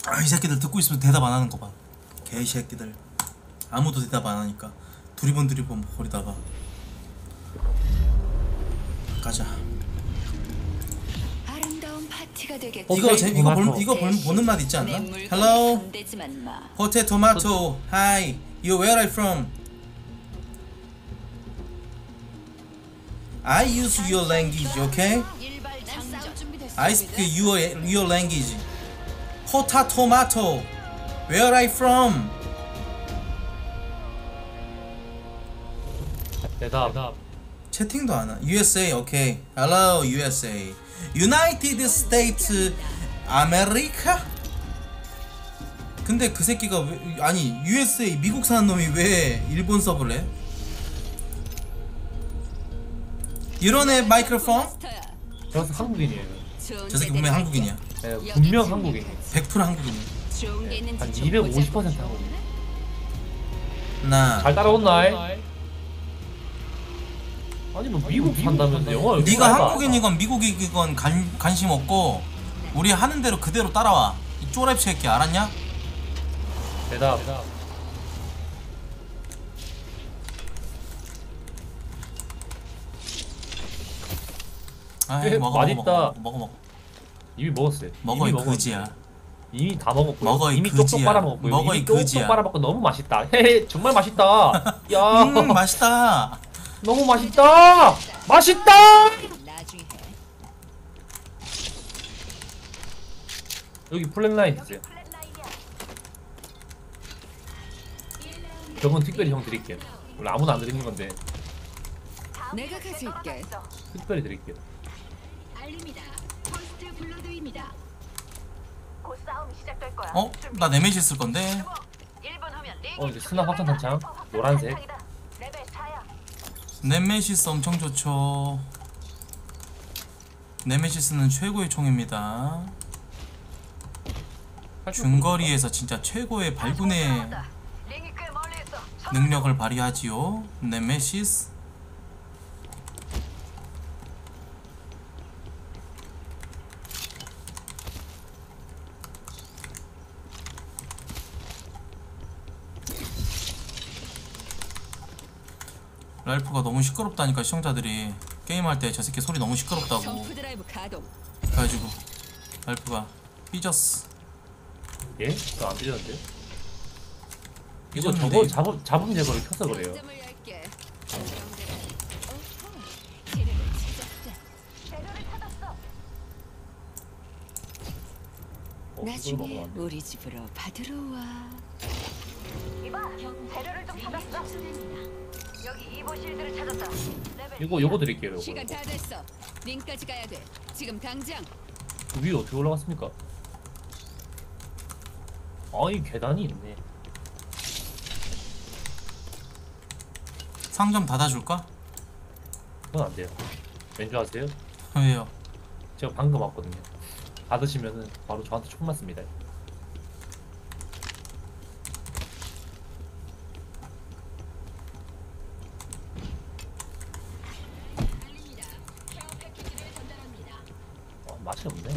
S1: 아, 이 새끼들 듣고 있으면 대답 안 하는 거 봐. 개새끼들. 아무도 대답 안 하니까. 두리번 두리번 거리다가. 가자. 이거 제, 이거 볼. 이거 볼, 보는 맛 있지 않나? Hello, hotel tomato. Hi, you where are you from? I use your language, okay? I speak your your language. Hotel tomato. Where are you from?
S2: 대답. 대답.
S1: 채팅도 안 와. USA, okay. Hello, USA. United States America? 근데 그 새끼가 왜 아니 USA 미국 사는 놈이 왜 일본 서브를 해? 이런 애 마이크로폰?
S2: 저 한국인이에요.
S1: 저 새끼 분명 한국인이야.
S2: 네, 분명 한국인.
S1: 100% 한국인이야.
S4: 좋은 게 있는지
S2: 한좀250%
S4: 보자.
S2: 한국인. 나잘 따라온나이? 아니 뭐 미국 산다면서 영어를
S1: 네가
S2: 잘봐.
S1: 한국인이건 미국이건 관, 관심 없고 우리 하는 대로 그대로 따라와. 이 쪼랩 새끼 알았냐?
S2: 대답.
S1: 아이
S2: 꽤
S1: 먹어 먹어
S2: 맛있다.
S1: 먹어 먹어 먹어
S2: 이미 먹었어요.
S1: 먹어 이
S2: 이미
S1: 그지야.
S2: 이미 다 먹었고요.
S1: 먹어, 이
S2: 이미
S1: 그지야.
S2: 쪽쪽 빨아 먹었고요.
S1: 먹어,
S2: 이미
S1: 이
S2: 쪽쪽
S1: 그지야.
S2: 빨아 먹고 너무 맛있다. 헤헤 정말 맛있다. 야
S1: 음 맛있다.
S2: 너무 맛있다. 맛있다.
S4: 나중에 해.
S2: 여기 플랫라인 있어요. 저건 특별히 형 드릴게요. 원래 아무나 안 드리는 건데
S4: 내가 가질게.
S2: 특별히 드릴게요.
S4: 알립니다. First Blood입니다.
S1: 어? 나 네메시스 쓸 건데
S7: 1분 후면 링.
S2: 어 이제 스나 확장 탄창 노란색.
S7: 레벨 4야.
S1: 네메시스 엄청 좋죠 네메시스는 최고의 총입니다 중거리에서 진짜 최고의 발군의. 능력을 발휘하지요 네메시스 랄프가 너무 시끄럽다니까 시청자들이 게임할 때 저 새끼 소리 너무 시끄럽다고. 그래가지고 랄프가 삐졌어
S2: 예? 저안 삐졌는데? 이거
S1: 삐졌는데
S2: 저거 잡음 잡음 제거를 켜서 그래요.
S7: 어,
S2: 이걸
S4: 나중에
S2: 먹으면
S4: 우리 집으로 받으러 와.
S7: 이봐. 재료를 좀 찾았어. 여기 이보 실드를 찾았다. 레벨
S2: 이거 요거 드릴게요. 요거.
S4: 시간 다 됐어. 링까지 가야 돼. 지금 당장.
S2: 그 위에 어떻게 올라갔습니까? 아이 계단이 있네.
S1: 상점 닫아줄까?
S2: 그건 안 돼요. 왠지 아세요?
S1: 왜요?
S2: 제가 방금 왔거든요. 받으시면은 바로 저한테 총 맞습니다. 어, 맛이 없네.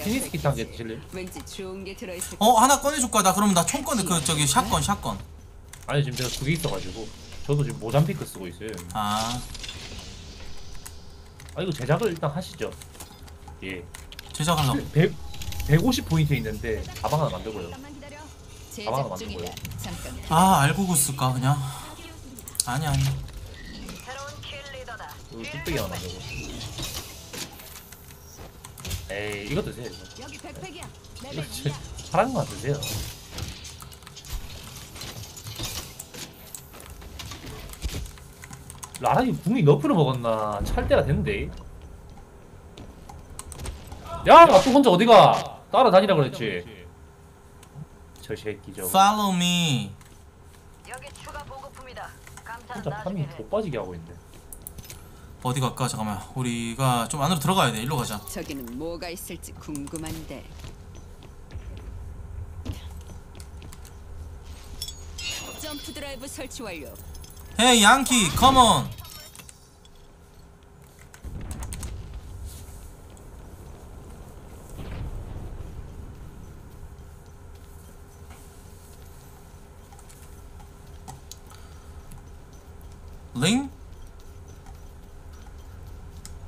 S2: 한개
S4: 패키지.
S2: 드실래요?
S4: 왠지 좋은 게 들어있을
S1: 어 하나 꺼내줄까? 나 그러면 나총 꺼내 그 저기 샷건 샷건
S2: 아니 지금 제가 두 개 있어가지고 저도 지금 모잠피크 쓰고 있어요.
S1: 아
S2: 아 이거 제작을 일단 하시죠. 예.
S1: 제작하려고
S2: 100 150 포인트 있는데 가방 하나 만들고요.
S4: 잠깐만 기다려.
S2: 가방
S4: 제작
S2: 하나
S4: 중이다.
S2: 만들고요.
S4: 잠깐.
S1: 아 알고 쓸까 그냥 아니 아니
S7: 새로운 킬 리더다.
S2: 뚝배기 하나 만들고. 에이 이거 드세요. 이거.
S4: 여기 백팩이야. 레벨
S2: 진짜
S4: 2야.
S2: 파란 거 드세요. 라라이 궁이 nerf를 먹었나? 찰 때가 됐는데. 야, 또 혼자 어디가? 따라다니라 그랬지. 저 새끼 저거.
S1: Follow me
S7: 여기 추가 보급품이다. 감탄은
S2: 혼자
S7: 나중에
S2: 파밍
S7: 해.
S2: 못 빠지게 하고 있는데.
S1: 어디 갈까? 잠깐만. 우리가 좀 안으로 들어가야 돼. 일로 가자.
S4: 저기는 뭐가 있을지 궁금한데. 점프 드라이브 설치 완료.
S1: Hey Yankee come on 링?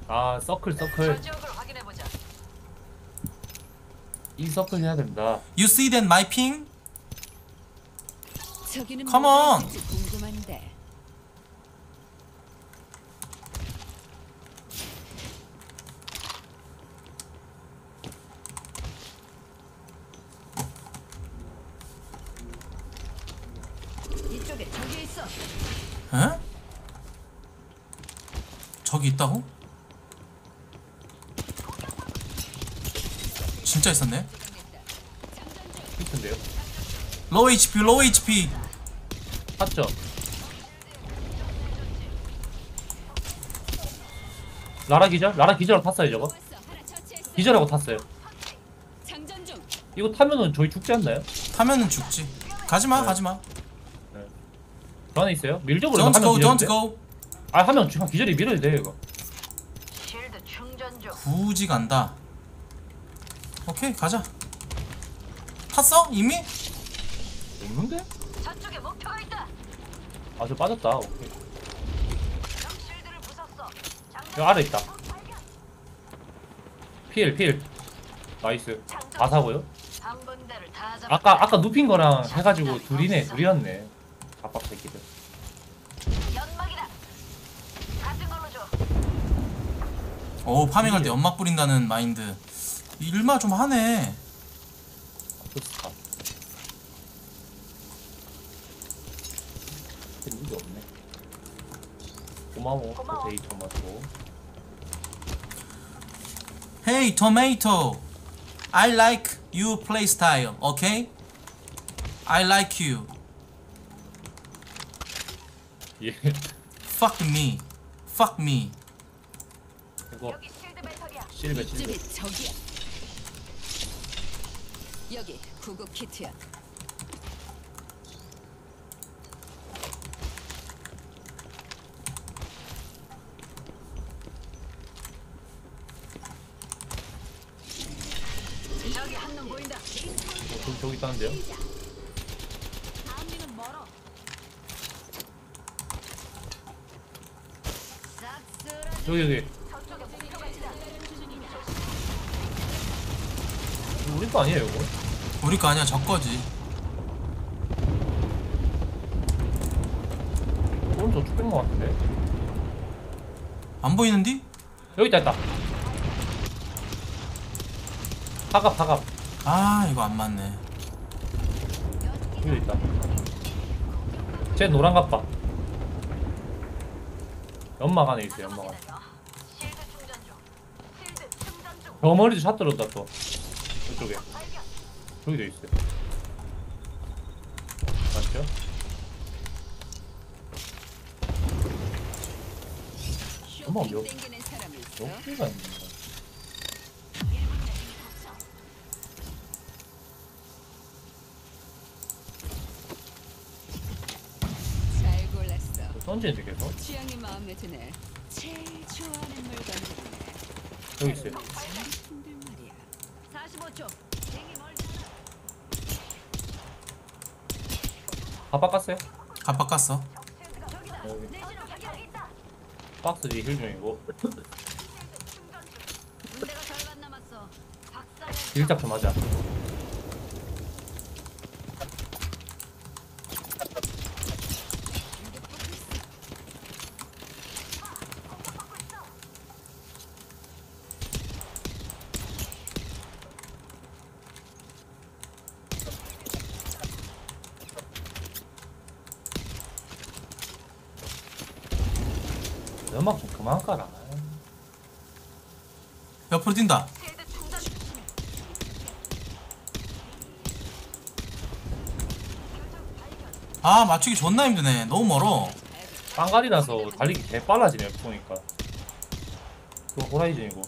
S2: 아, 서클 서클.
S7: 저 지역을 확인해 보자.
S2: 이 서클 해야 된다.
S1: You see that my ping?
S4: 저기는
S1: Come
S4: 뭐가
S1: on.
S4: 있을지 궁금한데. 이쪽에 저기 있어.
S1: 에? 저기 있다고? 진짜 있었네
S2: 히트인데요.
S1: Low HP low HP
S2: 탔죠? 라라 기절? 라라 기절하고 탔어요 저거? 기절하고 탔어요. 이거 타면은 저희 죽지 않나요?
S1: 타면은 죽지 가지마
S2: 네.
S1: 가지마
S2: 저 안에 있어요? 밀적으로
S1: Don't
S2: 하면
S1: go don't go
S2: 아 하면 주- 기절이 밀어야 돼요 이거.
S1: 굳이 간다 오케이 가자 탔어? 이미?
S2: 없는데?
S7: 저쪽에 목표가 있다.
S2: 아 저 빠졌다. 오케이.
S7: 점 실드를 부쉈어.
S2: 여기 아래 있다. 필 필. 나이스. 다 사고요?
S7: 다 잡.
S2: 아까 아까 눕힌 거랑 해가지고 둘이네. 둘이었네. 아빠 새끼들.
S7: 연막이다. 같은 걸로 줘.
S1: 오 파밍할 때 연막 뿌린다는 마인드. 일마 좀 하네
S2: 좋다 아이템 이게 없네. 고마워. 그 데이터 맞고.
S1: Hey tomato I like you play style okay I like you
S2: 예.
S1: fuck me fuck me
S2: 이거
S7: 여기 실드 배터리야.
S2: 실베 실베.
S4: 저기야. 여기 구급 키트야. 저기 한 놈 보인다.
S2: 어, 저기 저기 있다는데요? 여기. 이거 우리 거 아니에요 이거?
S1: 우리 거 아니야 저 거지
S2: 오른쪽 쭉뺀거 같은데.
S1: 안 보이는디?
S2: 여기 있다 있다. 파갑 파갑.
S1: 아 이거 안 맞네
S2: 여기 있다. 쟤 노란 갑바. 연막 안에 있어요 연막 안에. 저 머리도 샷 들어온다 또.
S7: 발견.
S2: 저기도 있어요. 맞죠? 어머, 몇-
S4: 있어.
S2: 몇 개가 있는 던지는데 계속?
S4: 취향이 마음에 드네. 제일 좋아하는 물건들이네.
S2: 여기 있어요.
S4: 장비품들 말이야. 45초. 되게 멀잖아.
S2: 다 바꿨어요?
S1: 갑박 갔어
S2: 여기.
S7: 내 신호 발견 있다.
S2: 박스 뒤에 힐 중이고.
S4: 군대가 절반 남았어.
S7: 박살.
S2: 일작품 하자. 연막 좀 그만 깔아.
S1: 옆으로 뛴다. 아 맞추기 존나 힘드네 너무 멀어
S2: 빵갈이라서 달리기 개 빨라지네 보니까. 그거 호라이즌이고.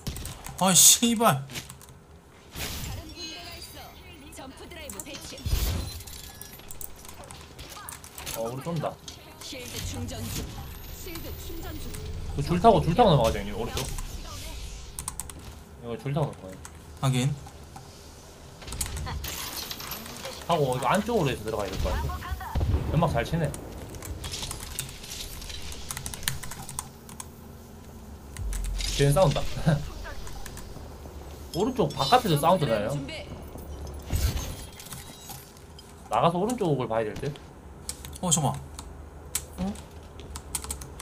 S1: 아 씨발.
S4: 어
S2: 우리 쏜다.
S4: 실드 충전 중. 실드 충전 중.
S2: 그줄 타고 줄 타고 넘어가죠 형님 오른쪽. 타고 넘어가요.
S1: 하긴
S2: 하고 이거 안쪽으로 해서 들어가야 될것 같아. 연막 잘 치네. 쟤는 싸운다. 오른쪽 바깥에서 싸우잖아요. 나가서 오른쪽을 봐야 될 듯.
S1: 어 잠깐만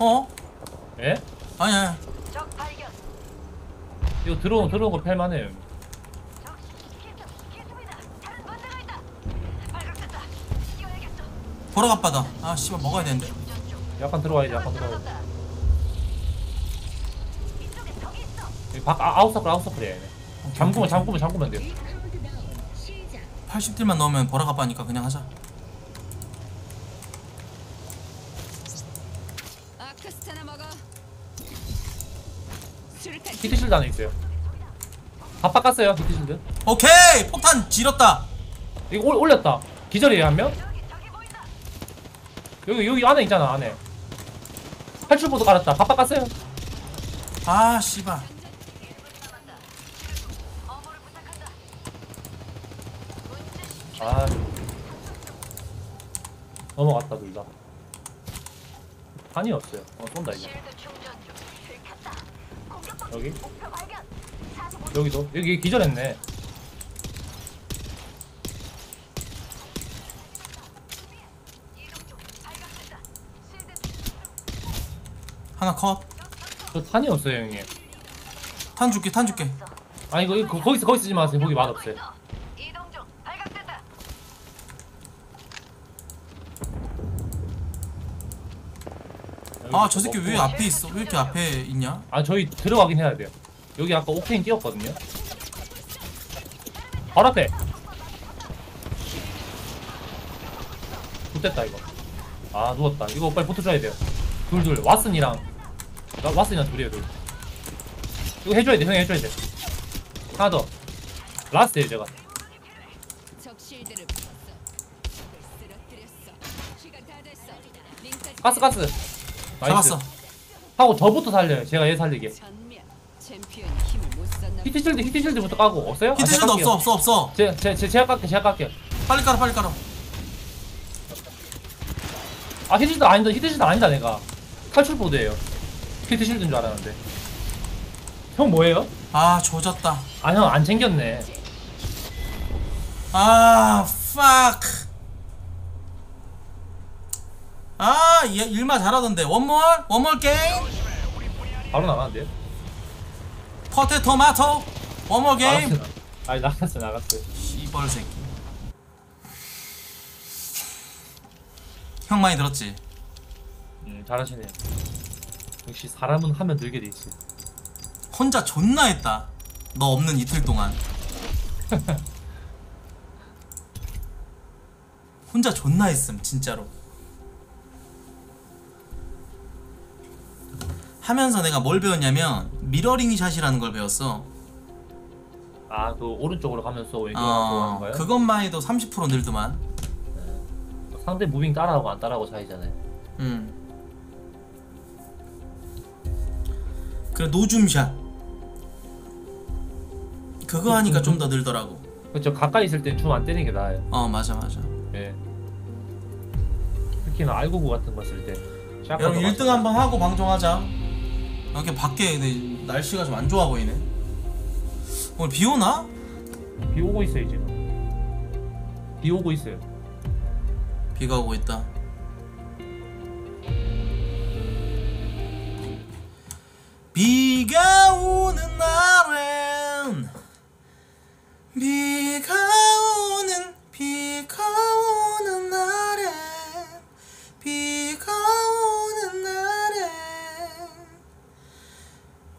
S1: 어?
S2: 예?
S1: 아니야 아니야.
S7: 적 발견.
S2: 이거 들어온 들어온 거.
S7: 뛰어야겠어.
S1: 보러 갑바다 아 씨발 먹어야 되는데.
S2: 약간 들어와야지. 약간 들어와야지.
S7: 떨어졌다. 이쪽에 적이 있어.
S2: 여기 밖 아, 아웃서클 아웃서클이야 얘네. 잠그면 잠그면 잠그면 돼요.
S1: 80딜만 넣으면 보라 갑바니까 그냥 하자
S4: Arc Star나 먹어.
S2: heat shield 안에 있어요. 다 바꿨어요 heat shield.
S1: 오케이 폭탄 지렸다
S2: 이거 올, 올렸다. 기절이에요 한 명?
S7: 저기 저기 보인다.
S2: 여기 여기 안에 있잖아 안에. 탈출보드 깔았다. 다 바꿨어요.
S1: 아 씨발.
S2: 아 넘어갔다 둘 다. 판이 없어요. 어 쏜다 이제.
S7: 실드 충전 중. 들켰다. 공격
S2: 여기
S7: 목표 발견. 45
S2: 여기도 여기 기절했네.
S1: 하나 컷탄
S2: 저 탄이 없어요 형님.
S1: 줄게 탄 줄게
S2: 아 이거 이거 거기 거기 쓰지 마세요. 거기 맛 없어요.
S7: 이동 중. 발각됐다.
S1: 아 저 새끼 왜 앞에 있어? 왜 이렇게 앞에 있냐?
S2: 아 저희 들어가긴 해야 돼요. 여기 아까 옥테인 띄었거든요. 바로 앞에. 좋됐다 이거. 아 누웠다. 이거 빨리 붙어줘야 돼요. 둘둘. 왓슨이랑. 나 왓슨이랑 둘이에요 둘. 이거 해줘야 돼 형이 해줘야 돼. 하나 더. 라스트에요 제가. 가스 가스 나이스
S1: 잡았어.
S2: 하고 저부터 살려요 제가 얘 살리게? 히트 실드 히트 실드부터 까고 없어요? 아,
S1: 히트실드
S2: 제가
S1: 없어. 없어 없어.
S2: 제, 제, 제, 제가 깎게 제가 깎게
S1: 빨리 깔아 빨리 깔아.
S2: 아 heat shield 아니다 heat shield 아니다 내가 탈출 보드예요 heat shield인 줄 알았는데 형 뭐예요?
S1: 아 조졌다.
S2: 아 형 안 챙겼네
S1: 아 fuck. 아얘 일마 잘하던데. One more one more game.
S2: 바로 나가는데요?
S1: 포테 토마토. 원몰 게임.
S2: 나갔어 아니 나갔어 나갔어
S1: 씨벌 새끼. 형 많이 들었지?
S2: 음 잘하시네요 역시 사람은 하면 늘게 돼 있어
S1: 혼자 존나 했다. 너 없는 이틀 동안. 혼자 존나 했음 진짜로. 하면서 내가 뭘 배웠냐면 mirroring shot이라는 걸 배웠어.
S2: 아 그 오른쪽으로 가면서 왼쪽으로 하는
S1: 어,
S2: 거예요?
S1: 그것만 해도 30% 늘더만.
S2: 상대 moving 따라하고 안 따라하고 차이잖아요
S1: 음. 그래 no zoom shot. 그거 하니까 좀더 늘더라고.
S2: 그렇죠 가까이 있을 땐 줌 안 때리는 게 나아요
S1: 어 맞아 맞아.
S2: 예 특히나 알고구 같은 거 쓸 때
S1: 여러분 1등 한번 하고 방송하자. 이렇게 밖에 근데 날씨가 좀 안 좋아 보이네. 오늘 비 오나?
S2: 비 오고 있어요 지금 비 오고 있어요
S1: 비가 오고 있다. 비가 오는 날엔 비가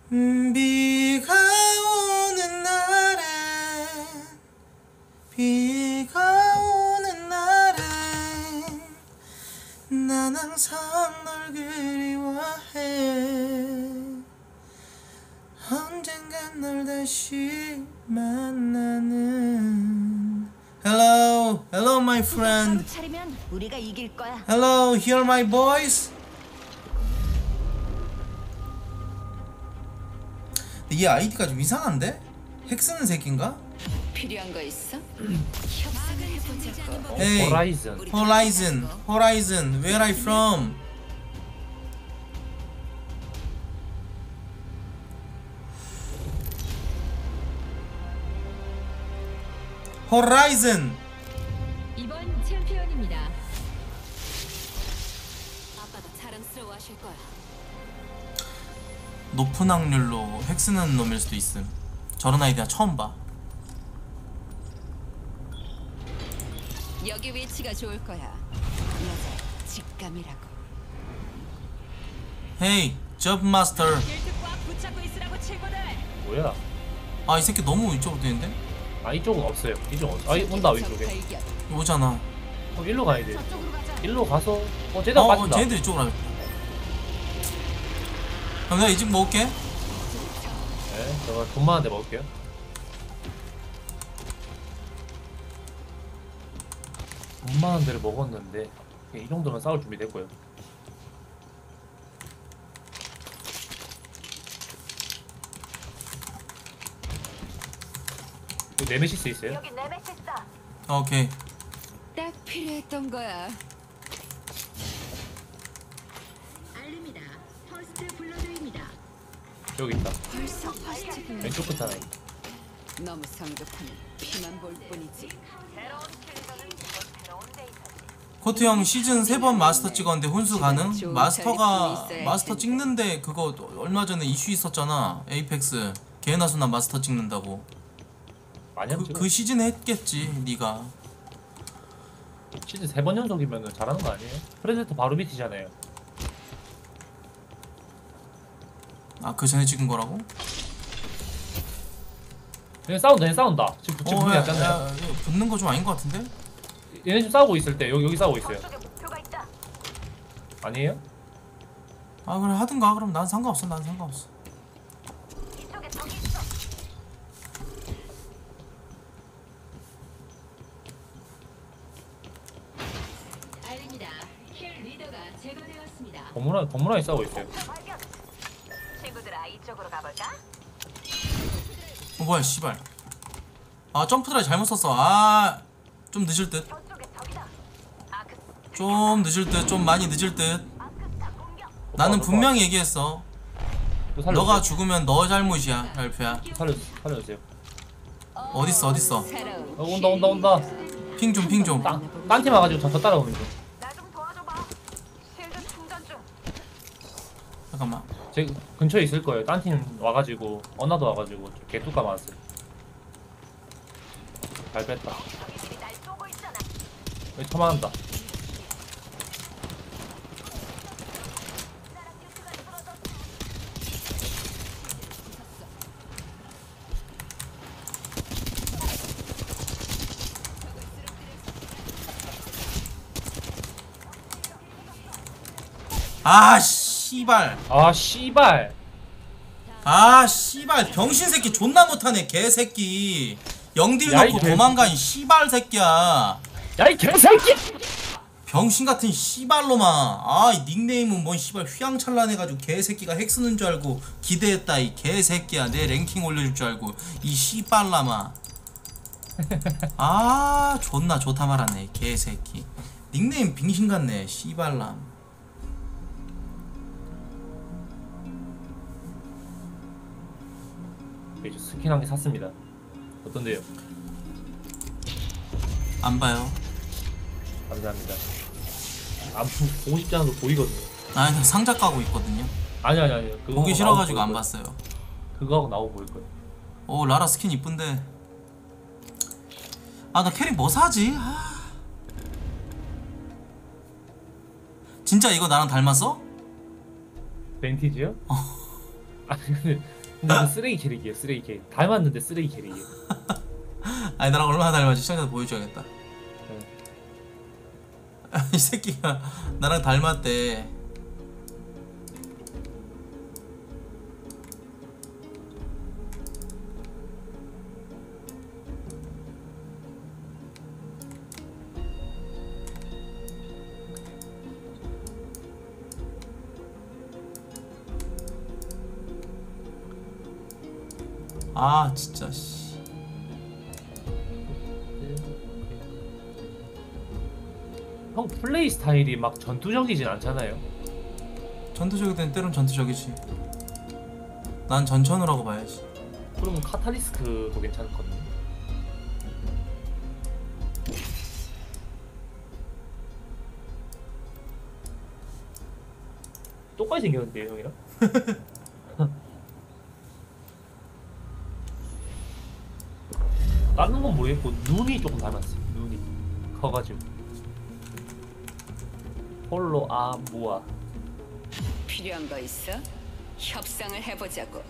S1: 비가 오는 날엔 비가 오는 날엔 난 항상 널 그리워해 언젠간 널 다시 만나는 Hello, hello my friend. Hello, hear my voice? 얘 아이디가 좀 이상한데? 핵 쓰는 새끼인가?
S4: 필요한 거 있어? 해보자고.
S2: 어,
S1: 에이.
S2: 호라이즌
S1: Horizon, Horizon, where I from? Horizon.
S3: 이번
S1: 높은 확률로 핵 쓰는 놈일 수도 있음. 저런 아이디어 처음 봐.
S4: 여기 위치가 좋을 거야. 여자 직감이라고.
S1: Hey, job master.
S7: 길드 꽉 붙잡고 있으라고 친구들.
S2: 뭐야
S1: 아 이 새끼 너무 이쪽으로 뛰는데?
S2: 아 이쪽은 없어요 이쪽은 없어 아 이- 온다
S4: 적
S2: 왼쪽에.
S1: 오잖아.
S2: 어 일로 가야 돼
S3: 저쪽으로 가자.
S2: 일로 가서 어 쟤다
S1: 어, 어
S2: 빠진다
S1: 쟤네들 이쪽으로 가겠다. 그럼 내가 이 집 먹을게.
S2: 네 저거 돈 많은데 먹을게요 돈 많은 데를 먹었는데 이 정도면 싸울 준비 됐고요 여기 네메시스 있어요?
S7: 여기 네메시스다.
S1: 오케이.
S4: 딱 필요했던 거야.
S2: 여기 있다. 왼쪽 끝 하나
S4: 너무 성급하면 피만 볼 뿐이지.
S1: 코트 형 시즌 세번 마스터 찍었는데 혼수 가능? 마스터가 마스터. 찍는데 그거 얼마 전에 이슈 있었잖아. 에이펙스 개나 수나 마스터 찍는다고.
S2: 많이
S1: 그, 그 시즌에 했겠지 네가.
S2: 시즌 세번 연속이면 잘하는 거 아니에요? 프레젠터 바로 밑이잖아요
S1: 아 그 전에 찍은 거라고?
S2: 얘네 싸운다 얘네 싸운다 지금 지금
S1: 어,
S2: 분이
S1: 야,
S2: 안 잖아요
S1: 야, 야, 붙는 거 좀 아닌 것 같은데?
S2: 얘네 지금 싸우고 있을 때 여기 여기 싸우고 있어요
S7: 저쪽에 목표가 있다.
S2: 아니에요?
S1: 아 그래 하든가 그럼 난 상관없어 난 상관없어
S7: 이쪽에 적이 있어.
S4: 알립니다. 리더가 제거되었습니다.
S2: 싸우고 있어요
S7: 발견. 친구들아 이쪽으로 가볼까?
S1: 어 뭐야 씨발. 아 점프 드라이 잘못 썼어. 아 좀 늦을 듯. 좀
S7: 적이다. 아크
S1: 늦을 듯 좀 많이 늦을 듯. 나는 분명히 얘기했어. 너가 죽으면 너 잘못이야 랄프야.
S2: 살려 살려주세요.
S1: 어딨어 어딨어?
S2: 어, 온다 온다 온다.
S1: 핑 좀 핑좀.
S2: 딴팀 와가지고 저, 저 따라오는 중
S7: 나 좀 도와줘봐. 실드 충전 중.
S1: 잠깐만
S2: 제 근처에 있을 거예요. 딴 팀 와가지고 언나도 와가지고 개뚜까 맞았어요. 잘 뺐다. 여기 처만한다.
S1: 아씨 발.
S2: 아 씨발.
S1: 아 씨발. 병신 새끼 존나 못하네 개새끼. 영딜
S2: 야,
S1: 넣고
S2: 이 개-
S1: 도망간 씨발 새끼야.
S2: 야 이 개새끼!
S1: 병신 같은 씨발로만 아이 닉네임은 뭔 씨발 휘황찬란해가지고 개새끼가 핵 쓰는 줄 알고 기대했다 이 개새끼야. 내 랭킹 올려줄 줄 알고. 이 씨발라마. 아 존나 좋다 말하네 개새끼. 닉네임 빙신 같네 씨발람
S2: 네, 저 스킨 한 개 샀습니다 어떤데요?
S1: 안 봐요
S2: 감사합니다 안 보- 보고 싶지 않아도 보이거든요
S1: 아니 나 상자 까고 있거든요
S2: 아니 아니 아니 그거
S1: 보기 싫어가지고 안 봤어요
S2: 거예요. 그거 하고 나오고 보일 거예요
S1: 오 라라 스킨 이쁜데 아 나 캐릭 뭐 사지? 아. 진짜 이거 나랑 닮았어?
S2: 벤티지요?
S1: 어.
S2: 아니 근데 근데 이거 쓰레기 캐릭이에요 쓰레기 캐릭. 닮았는데 쓰레기 캐릭이에요.
S1: 아니 나랑 얼마나 닮았지 시청자들 보여줘야겠다.
S2: 네.
S1: 이 새끼가 나랑 닮았대 아 진짜 씨.
S2: 형 플레이 스타일이 막 전투적이진 않잖아요.
S1: 전투적이든 때론 전투적이지. 난 전천후라고 봐야지.
S2: 그러면 카탈리스크도 괜찮거든요. 똑같이 생겼는데요 형이랑? 모르겠고 눈이 조금 닮았어요 눈이 커가지고 폴로 아 모아
S4: 필요한 거 있어? 협상을 해보자고.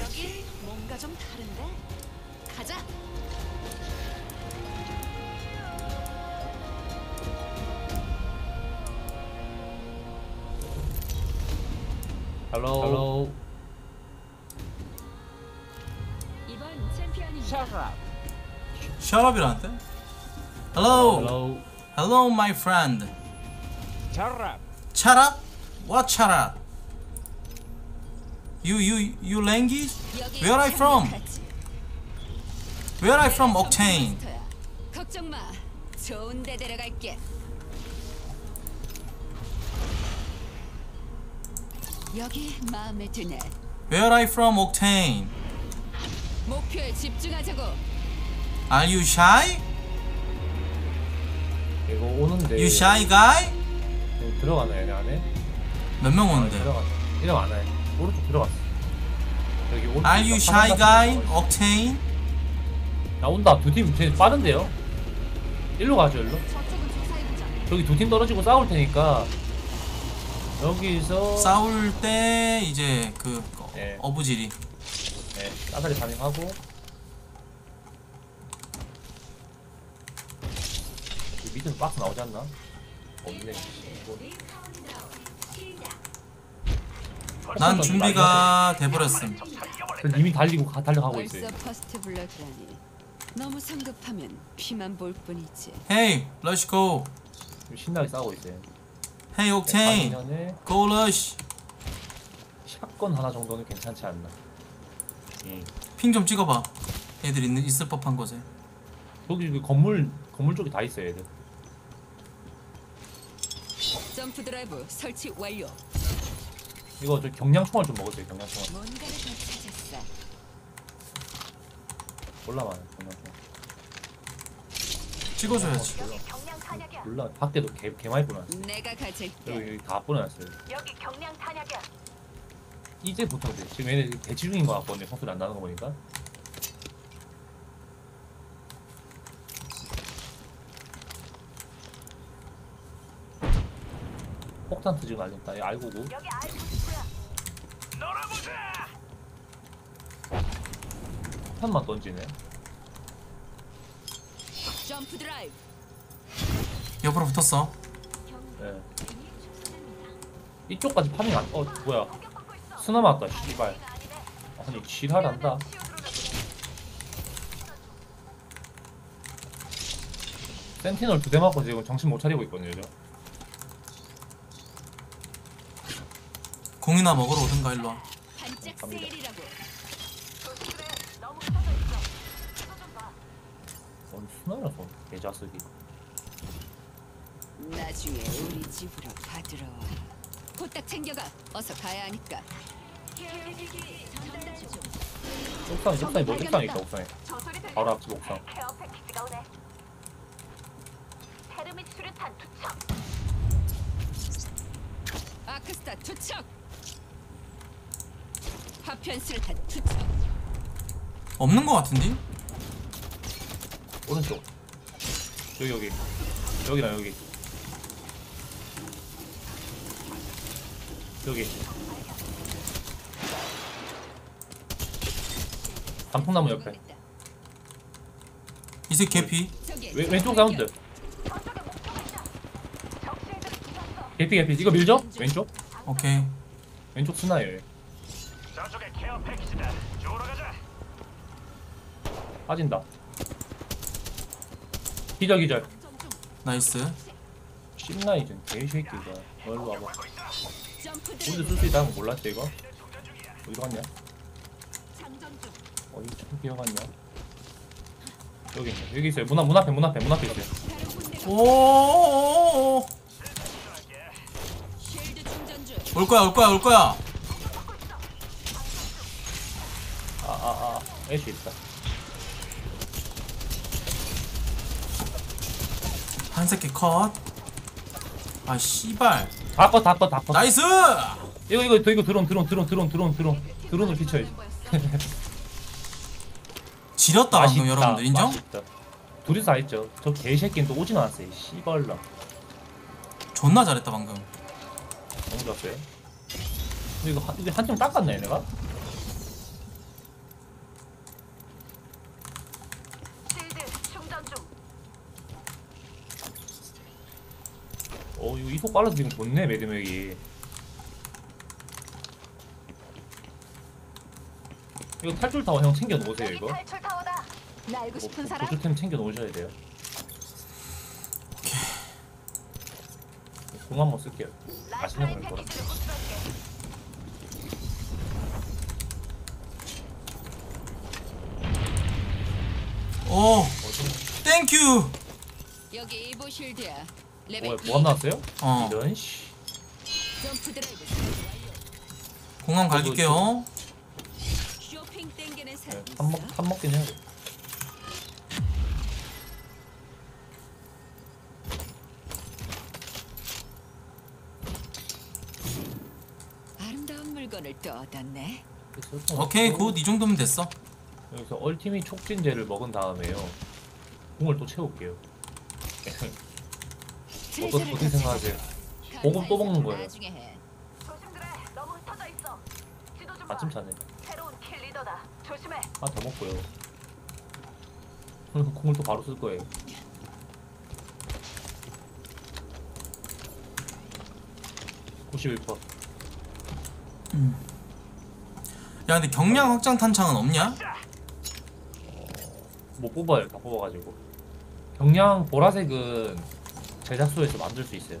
S7: 여기 뭔가 좀 다른데? 가자.
S2: 헬로
S1: 셔럽이라는데? Hello
S2: 헬로
S1: Hello my friend Shut up? What shut up? You you you language? Where I from? Where I from Octane?
S4: 걱정 마. 좋은 데 데려갈게. 여기 마음에 드네.
S1: Where I from Octane?
S4: 목표에 집중하자고.
S1: Are you shy?
S2: 이거 오는데
S1: You shy guy?
S2: 이거 들어가나요 내 안에?
S1: 몇 명
S2: 아,
S1: 오는데?
S2: 들어가 이름 안 와요 오른쪽 들어갔어 여기 오른쪽
S1: Are you shy guy? Octane?
S2: 나온다 두팀 빠른데요? 일로 가죠 일로
S7: 저쪽은 조사해보자.
S2: 저기 두 팀 떨어지고 싸울 테니까 여기서
S1: 싸울 때 이제 그
S2: 예.
S1: 어부지리
S2: 네, 따다리 반응하고 이 밑에서 박스 나오지 않나? 없네.
S1: 난 준비가 돼버렸음.
S2: 이미 달리고 가, 달려가고
S4: 벌써
S2: 있어요.
S4: first blood라니. 너무 성급하면 피만 볼 뿐이지.
S1: hey rush go.
S2: 지금 신나게 싸우고 있어요.
S1: hey 옥테인.
S2: 반면에
S1: go
S2: rush. shotgun 하나 정도는 괜찮지 않나? 예.
S1: ping 좀 찍어봐. 애들 있는, 있을 법한 곳에.
S2: 여기 그 건물 건물 쪽에 다 있어요 애들
S4: 점프 드라이브 설치 완료.
S2: 이거 저 경량총알 좀 먹었어요 경량총알
S4: 뭔가를 더 찾았어.
S2: 올라와요 경량총알
S1: 찍어줘야지
S7: 경량 탄약이야.
S2: 올라 밖에도 개, 개 많이 뿌려놨어요
S4: 내가 가질게.
S2: 여기, 여기 다 뿌려놨어요
S7: 여기 경량 탄약이야.
S2: 이제 보통 돼. 지금 얘네 대치 중인 거 같거든요 성소리 안 나는 거 보니까 폭탄 터지고 날렸다. 얘 알고고
S7: 여기 알프스야.
S2: 폭탄만 던지네.
S4: 점프 드라이브.
S1: 옆으로 붙었어.
S2: 예. 이쪽까지 파밍 안.. 어 뭐야. 스나 맞다 씨발. 아니 지랄한다. 센티널 두 대 맞고 지금 정신 못 차리고 있거든요 저.
S1: 공이나 먹으러 오든가 일로와
S7: 봐.
S2: 뭔 스나라서 개자식이
S4: 나중에 우리 집으로 받으러 와. 호딱 챙겨가. 어서 가야 하니까.
S2: 옥상 옥상에 뭐 옥상에 있다 옥상에? 바로 앞집 옥상.
S4: 아크스타 투척. 파편 수류탄 투척.
S1: 없는 거 같은데?
S2: 오른쪽. 여기 여기. 여기랑 여기. 여기. 단풍나무 옆에.
S1: 이 새끼 개피.
S4: 저기
S2: 왼, 왼쪽 사운드 개피 개피. 이거 밀죠? 왼쪽?
S1: 오케이.
S2: 왼쪽 스나예요 빠진다 기절 기절
S1: 나이스
S2: 씹나이전 개새끼가 얼로 와봐
S4: 점프
S2: 우리도
S4: 드라이브.
S2: 쓸수 있다는 거 몰랐지 이거? 어디로 갔냐? 어디 좀 기어갔냐? 여기 있네 여기 있어요 문, 앞, 문 앞에 문 앞에 문 앞에 있어요
S1: 오올. 거야 올 거야 올 거야
S2: 아아아 애쉬 있다
S1: 한 새끼 컷 아 씨발.
S2: 다꺼다꺼다꺼
S1: nice!
S2: 이거 이거 이거 드론 드론 드론 드론 드론 드론. 드론을 비춰야지.
S1: 지렸다 방금
S2: 맛있다,
S1: 여러분들. 인정?
S2: 맛있다. 둘이서 다 했죠. 저 개새끼는 또 오진 않았어요 씨발라.
S1: 존나 잘했다 방금.
S2: 너무 좋았어요 이거 한, 이거 한점 닦았네 얘네가
S7: 실드 충전 중.
S2: 어 이거 이속 빨라서 지금 좋네 매드맥이 이거 탈출 타워 형 챙겨 놓으세요 이거
S7: 탈출 타워다. 날고
S2: 뭐,
S7: 싶은
S2: 보-
S7: 사람?
S2: 보조템 챙겨 놓으셔야 돼요 공 한번 쓸게요 맛있는
S7: 라이프라인
S2: 거 거라.
S1: 오 thank you
S4: 여기 Evo shield야.
S2: 뭐야
S4: 2.
S2: 보안 나왔어요?
S1: 어
S2: 이런 씨
S4: 점프 드라이브.
S1: 공항 갈길게요
S4: 쇼핑 땡기는 사람
S2: 네,
S4: 있어?
S2: 한, 먹, 한 먹긴 해야 돼
S4: 아름다운 물건을 또 얻었네.
S1: 오케이 굿이 정도면 됐어
S2: 여기서 얼티밋 촉진제를 먹은 다음에요 공을 또 채울게요 어떻게, 어떻게 생각하세요? 보급 또 먹는 거예요.
S4: 나중에 해.
S7: 조심들해. 너무 흩어져 있어. 지도 좀 봐.
S2: 아침 차네.
S7: 새로운 킬 리더다. 조심해.
S2: 하나 더 먹고요. 그럼 그 공을 또 바로 쓸 거예요. (91%)
S1: 야 근데 경량 확장 탄창은 없냐?
S2: 못 뽑아요 다 뽑아가지고 경량 보라색은 제작소에서 만들 수 있어요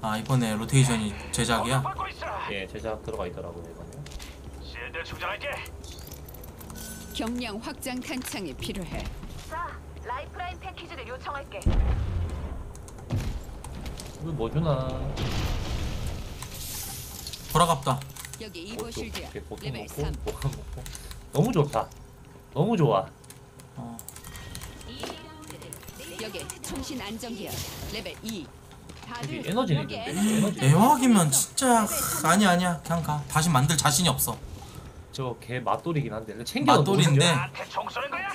S1: 아 이번에 로테이션이 제작이야?
S5: 받고 있어.
S2: 예 제작 들어가 있더라고요 이번에
S5: shield 충전할게.
S4: 경량 확장 탄창이 필요해.
S7: 자, 라이프라인 패키지를 요청할게.
S2: 이거 뭐 주나
S1: 돌아갑다
S4: 여기 Evo
S2: 보통
S4: shield야.
S2: 보통
S4: 레벨
S2: 먹고
S4: 3.
S2: 보통 먹고 너무 좋다 너무 좋아
S1: 어.
S4: 여기 총신 안정기야. 레벨 2. 다들
S2: 에너지
S1: 애화기면 진짜 아니야 아니야. 그냥 가. 다시 만들 자신이 없어.
S2: 저개 맛돌이긴 한데. 근데 챙겨
S1: 맛돌인데.
S5: 나한테 총 쏘는 거야?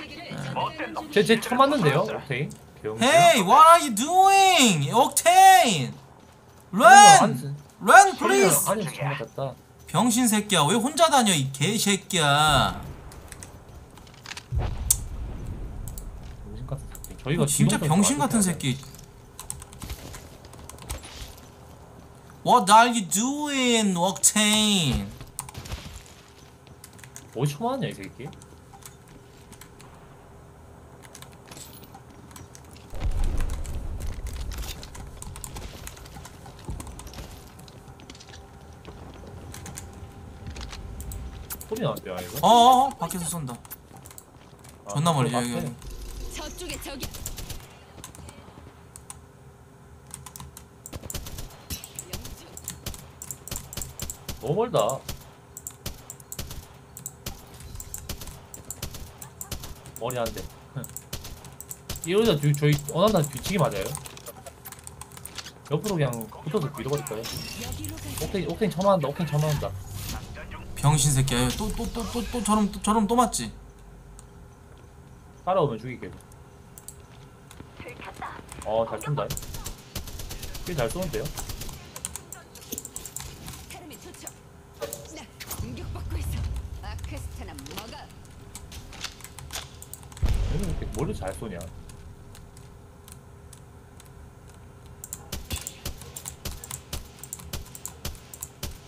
S5: 못된 놈.
S2: 쟤쟤 처음 맞는데요? 오케이 개운
S1: Hey what are you doing? Octane! Run! Run please!
S2: 아니 맞았다
S1: 병신 새끼야. 왜 혼자 다녀 이 개새끼야
S2: 병신 같은 새끼 저희가
S1: 진짜
S2: 기동성
S1: 병신 같은 새끼 What are you doing Octane?
S2: 뭐 처음 하냐 이 새끼 소리 나왔대요 이거?
S1: 어어어 밖에서 쏜다
S2: 아,
S1: 존나 멀리. 여기
S4: 저쪽에 저기.
S2: 너무 멀다. 머리 안돼. 이러다 뒤- 저희 어난다 뒤치기 맞아요? 옆으로 그냥 붙어서 뒤로 버릴까요? 옥테인 옥테인 처음 한다 옥테인 처음 한다.
S1: 병신 새끼야. 또 또 또 또 또 저럼 또 저럼 또 맞지?
S2: 따라오면 죽이게. 어잘 쏜다. 꽤잘 쏘는데요? 잘 쏘냐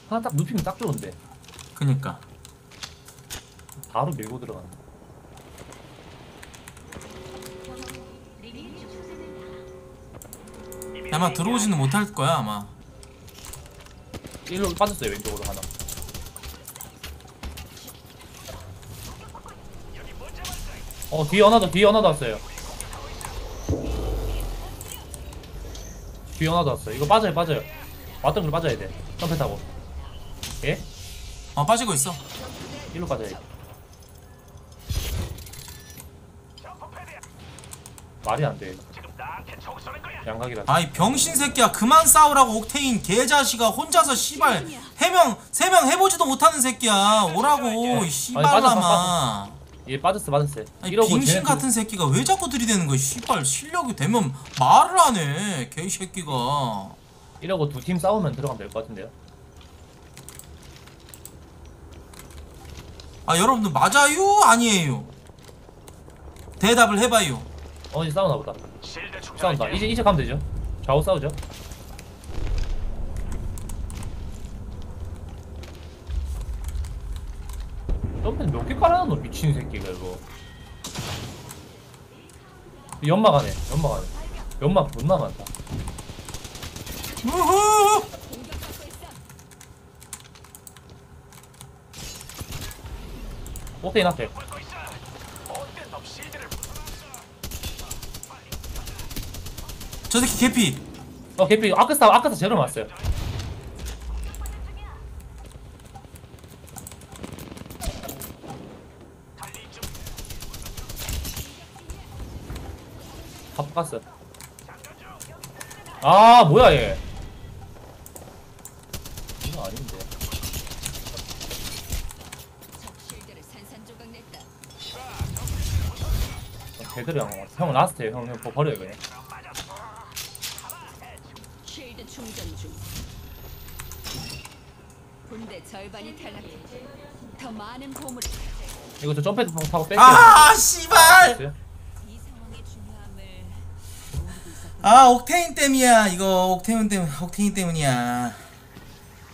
S2: 하나 딱 눕히면 딱 좋은데.
S1: 그니까.
S2: 바로 밀고 들어간다
S1: 아마 들어오지는 못할 거야 아마.
S2: 일로 빠졌어요 왼쪽으로 하나 어 뒤에 하나 더 뒤에 하나 더 왔어요. 뒤에 하나 더 왔어요. 이거 빠져요 빠져요. 왔던 걸 빠져야 돼. 점프 타고. 예?
S1: 어 빠지고 있어.
S2: 일로 빠져야 돼 말이 안돼. 양각이라
S1: 아이 병신 새끼야. 그만 싸우라고 옥테인. 개자식아 혼자서 씨발. 해명 세명 해보지도 못하는 새끼야. 오라고 이 씨발라마
S2: 얘 빠졌어 빠졌어요
S1: 아니
S2: 이러고
S1: 빙신
S2: 쟤네
S1: 같은 새끼가 왜 자꾸 들이대는 거야 씨발. 실력이 되면 말을 안해 개새끼가.
S2: 두, 이러고 두 팀 싸우면 들어가면 될 것 같은데요?
S1: 아 여러분들 맞아요? 아니에요? 대답을 해봐요.
S2: 어 이제 싸우나 보다. 싸운다. 이제 이제 가면 되죠. 좌우 싸우죠 점프는 몇개 깔아놨노 미친 새끼가 이거 연막 안에 연막 안에 연막 존나 많다.
S1: 우후!
S5: 놈 실드를
S1: 저 새끼 개피.
S2: 어 개피. 아크스타 아크스타 제로 맞았어요 바쁘갔어 아 뭐야 얘 이거 아닌데. 어, 제대로 형, 형 라스트에요 형, 형 버려요 그냥
S4: 충전 중. 군대 절반이 탈락해. 더 많은 보물을
S2: 이거 저 점프해서 타고 뺄게요
S1: 아 씨발
S4: 이 상황의 중요함을
S1: 아 옥테인 때문이야. 이거 옥테인 때문 옥테인 때문이야.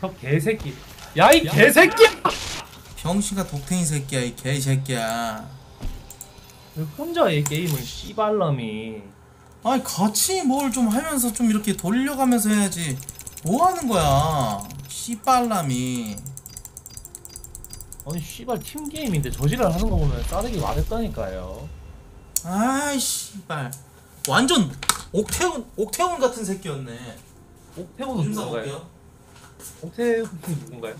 S2: 저 개새끼. 야 이 개새끼야!
S1: 병신과 독테인 새끼야 이 개새끼야.
S2: 왜 혼자 이 게임을 씨발놈이.
S1: 아니 같이 뭘 좀 하면서 좀 이렇게 돌려가면서 해야지. 뭐 하는 거야 씨발람이.
S2: 아니 씨발 팀 게임인데 저지랄 하는 거 보면 싸대기 맞았다니까요.
S1: 아이 씨발. 완전 옥태훈 옥태훈 같은 새끼였네
S2: 옥태훈은
S1: 인사
S2: 누군가요? 옥태훈이 누군가요?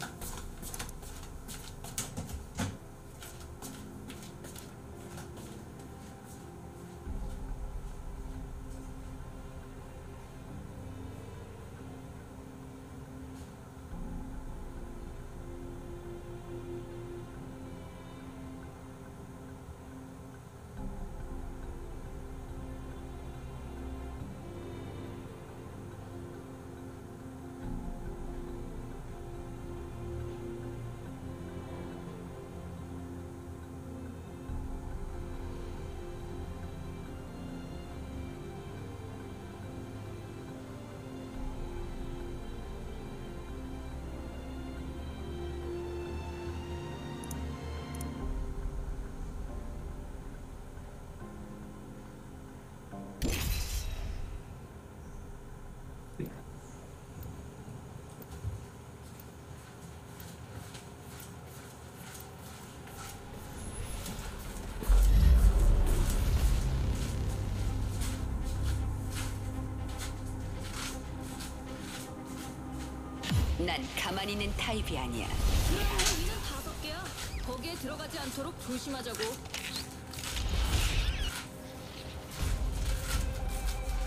S4: 가만히 있는 타입이 아니야.
S3: 여기는 다섯 개야. 거기에 들어가지 않도록 조심하자고.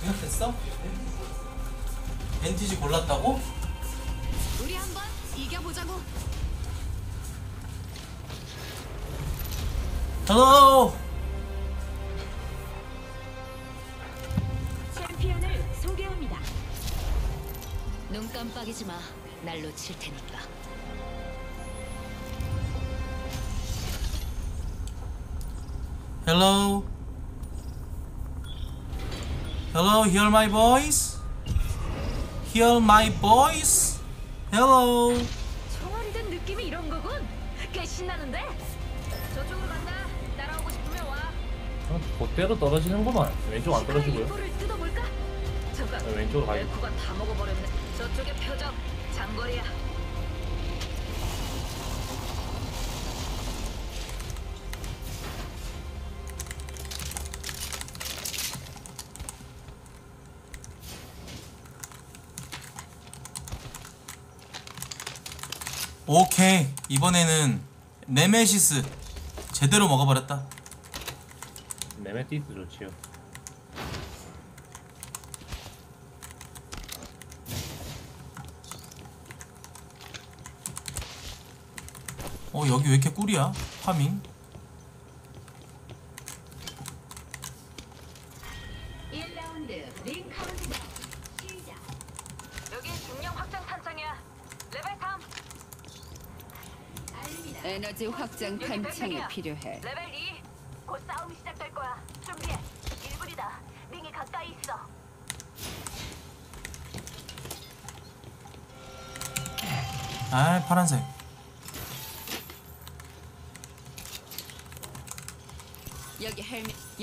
S1: 생각했어? 밴티지 골랐다고?
S3: 우리 한번 이겨보자고.
S1: hello
S3: 챔피언을 소개합니다. 눈 깜빡이지 마. 날 놓칠 테니까.
S1: Hello. Hello, hear my voice? Hear my voice? Hello.
S3: 총알이 된 느낌이 이런 거군. 꽤 신나는데? 저쪽으로 간다. 따라오고 싶으면 와.
S2: 어, 그대로 떨어지는구만 왼쪽 안 떨어지고요. 네, 왼쪽으로 가요.
S3: 엘코가 다 먹어버렸네. 저쪽에 표적. 장거리야.
S1: 오케이. 이번에는 네메시스 제대로 먹어버렸다.
S2: 네메시스 좋지요
S1: 여기 왜 이렇게 꿀이야? farming.
S4: 1라운드 링 카운트 시작.
S7: 여기 중량 확장 탄창이야. 레벨 3,
S4: 에너지 확장 탄창이 필요해.
S7: 레벨 2. 곧 싸움이 시작될 거야. 준비해. 1분이다. 링이 가까이 있어.
S1: 아 파란색.
S4: 여기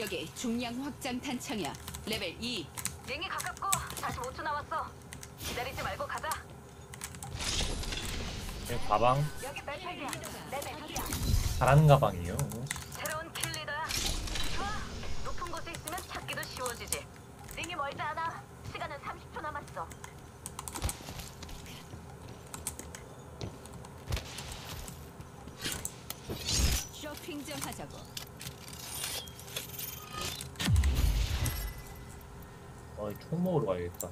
S4: 여기 중량 확장 탄창이야. 레벨 2.
S7: 링이 가깝고 45초 남았어. 기다리지 말고 가자.
S2: 그냥 가방
S7: 여기 백팩이야. 레벨 2야.
S2: 잘하는 가방이요
S7: 새로운 kill leader야. 좋아. 높은 곳에 있으면 찾기도 쉬워지지. 링이 멀지 않아. 시간은 30초 남았어.
S4: 쇼핑 좀 하자고.
S2: 어이 총 먹으러 가야겠다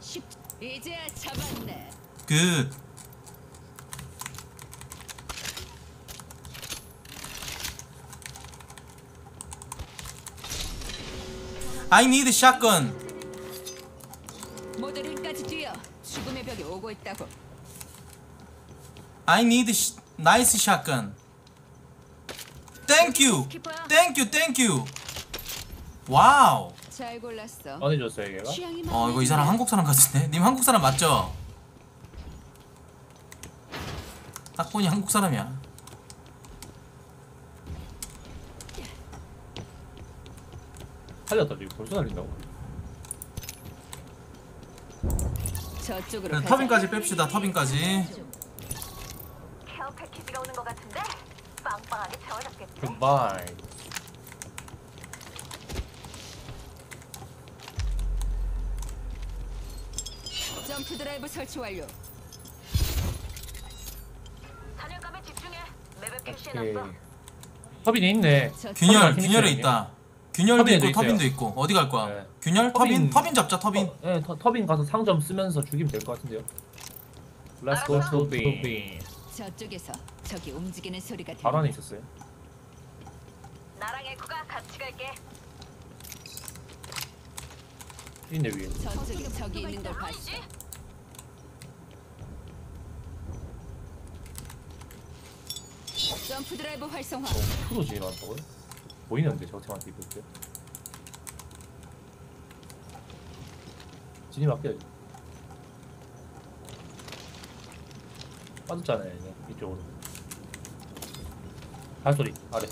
S4: 10. 이제야 잡았네.
S1: 굿. I need shotgun.
S4: 모두 링까지 펜스까지 뛰어. 죽음의 벽이 오고 있다고.
S1: I need 시, nice shotgun. Thank you. Thank you. Thank you. 와우.
S4: 잘 골랐어.
S2: 어디 줬어요 얘가?
S1: 어 이거 이 사람 한국 사람 같은데? 님 한국 사람 맞죠? 딱 보니 한국 사람이야.
S2: 살렸다 지금 벌써 살린다고?
S4: 저쪽으로
S1: 네,
S4: 가자.
S1: 터빈까지 뺍시다. 터빈까지.
S7: 케어 패키지가 오는 것 같은데 빵빵하게 채워졌겠지.
S2: goodbye
S4: 점프 드라이브 설치 완료.
S2: 오케이. 터빈이 있네
S4: 저
S1: 균열,
S2: 터빈
S1: 균열에 있다. 균열도
S2: 터빈에도
S1: 있고 터빈도. 있고 어디 갈 거야?
S2: 네.
S1: 균열,
S2: 터빈.
S1: 터빈, 터빈 잡자. 터빈.
S2: 어, 예, 터, 터빈 가서 상점 쓰면서 죽이면 될 것 같은데요 Let's go
S7: 알았어.
S2: 터빈
S4: 저쪽에서 저기 움직이는 소리가 들려.
S2: 바로 안에 있었어요
S7: 나랑 에코가 같이 갈게.
S2: 있네 위에
S4: 저쪽에 저기 있는 걸 봤어.
S7: 아니지?
S4: 점프 드라이브 활성화.
S2: 어, 프로 진입한다고요? 보이는데 저 팀한테 입을 때 진입 아껴야지 빠졌잖아요 이제 이쪽으로. 발소리 아래.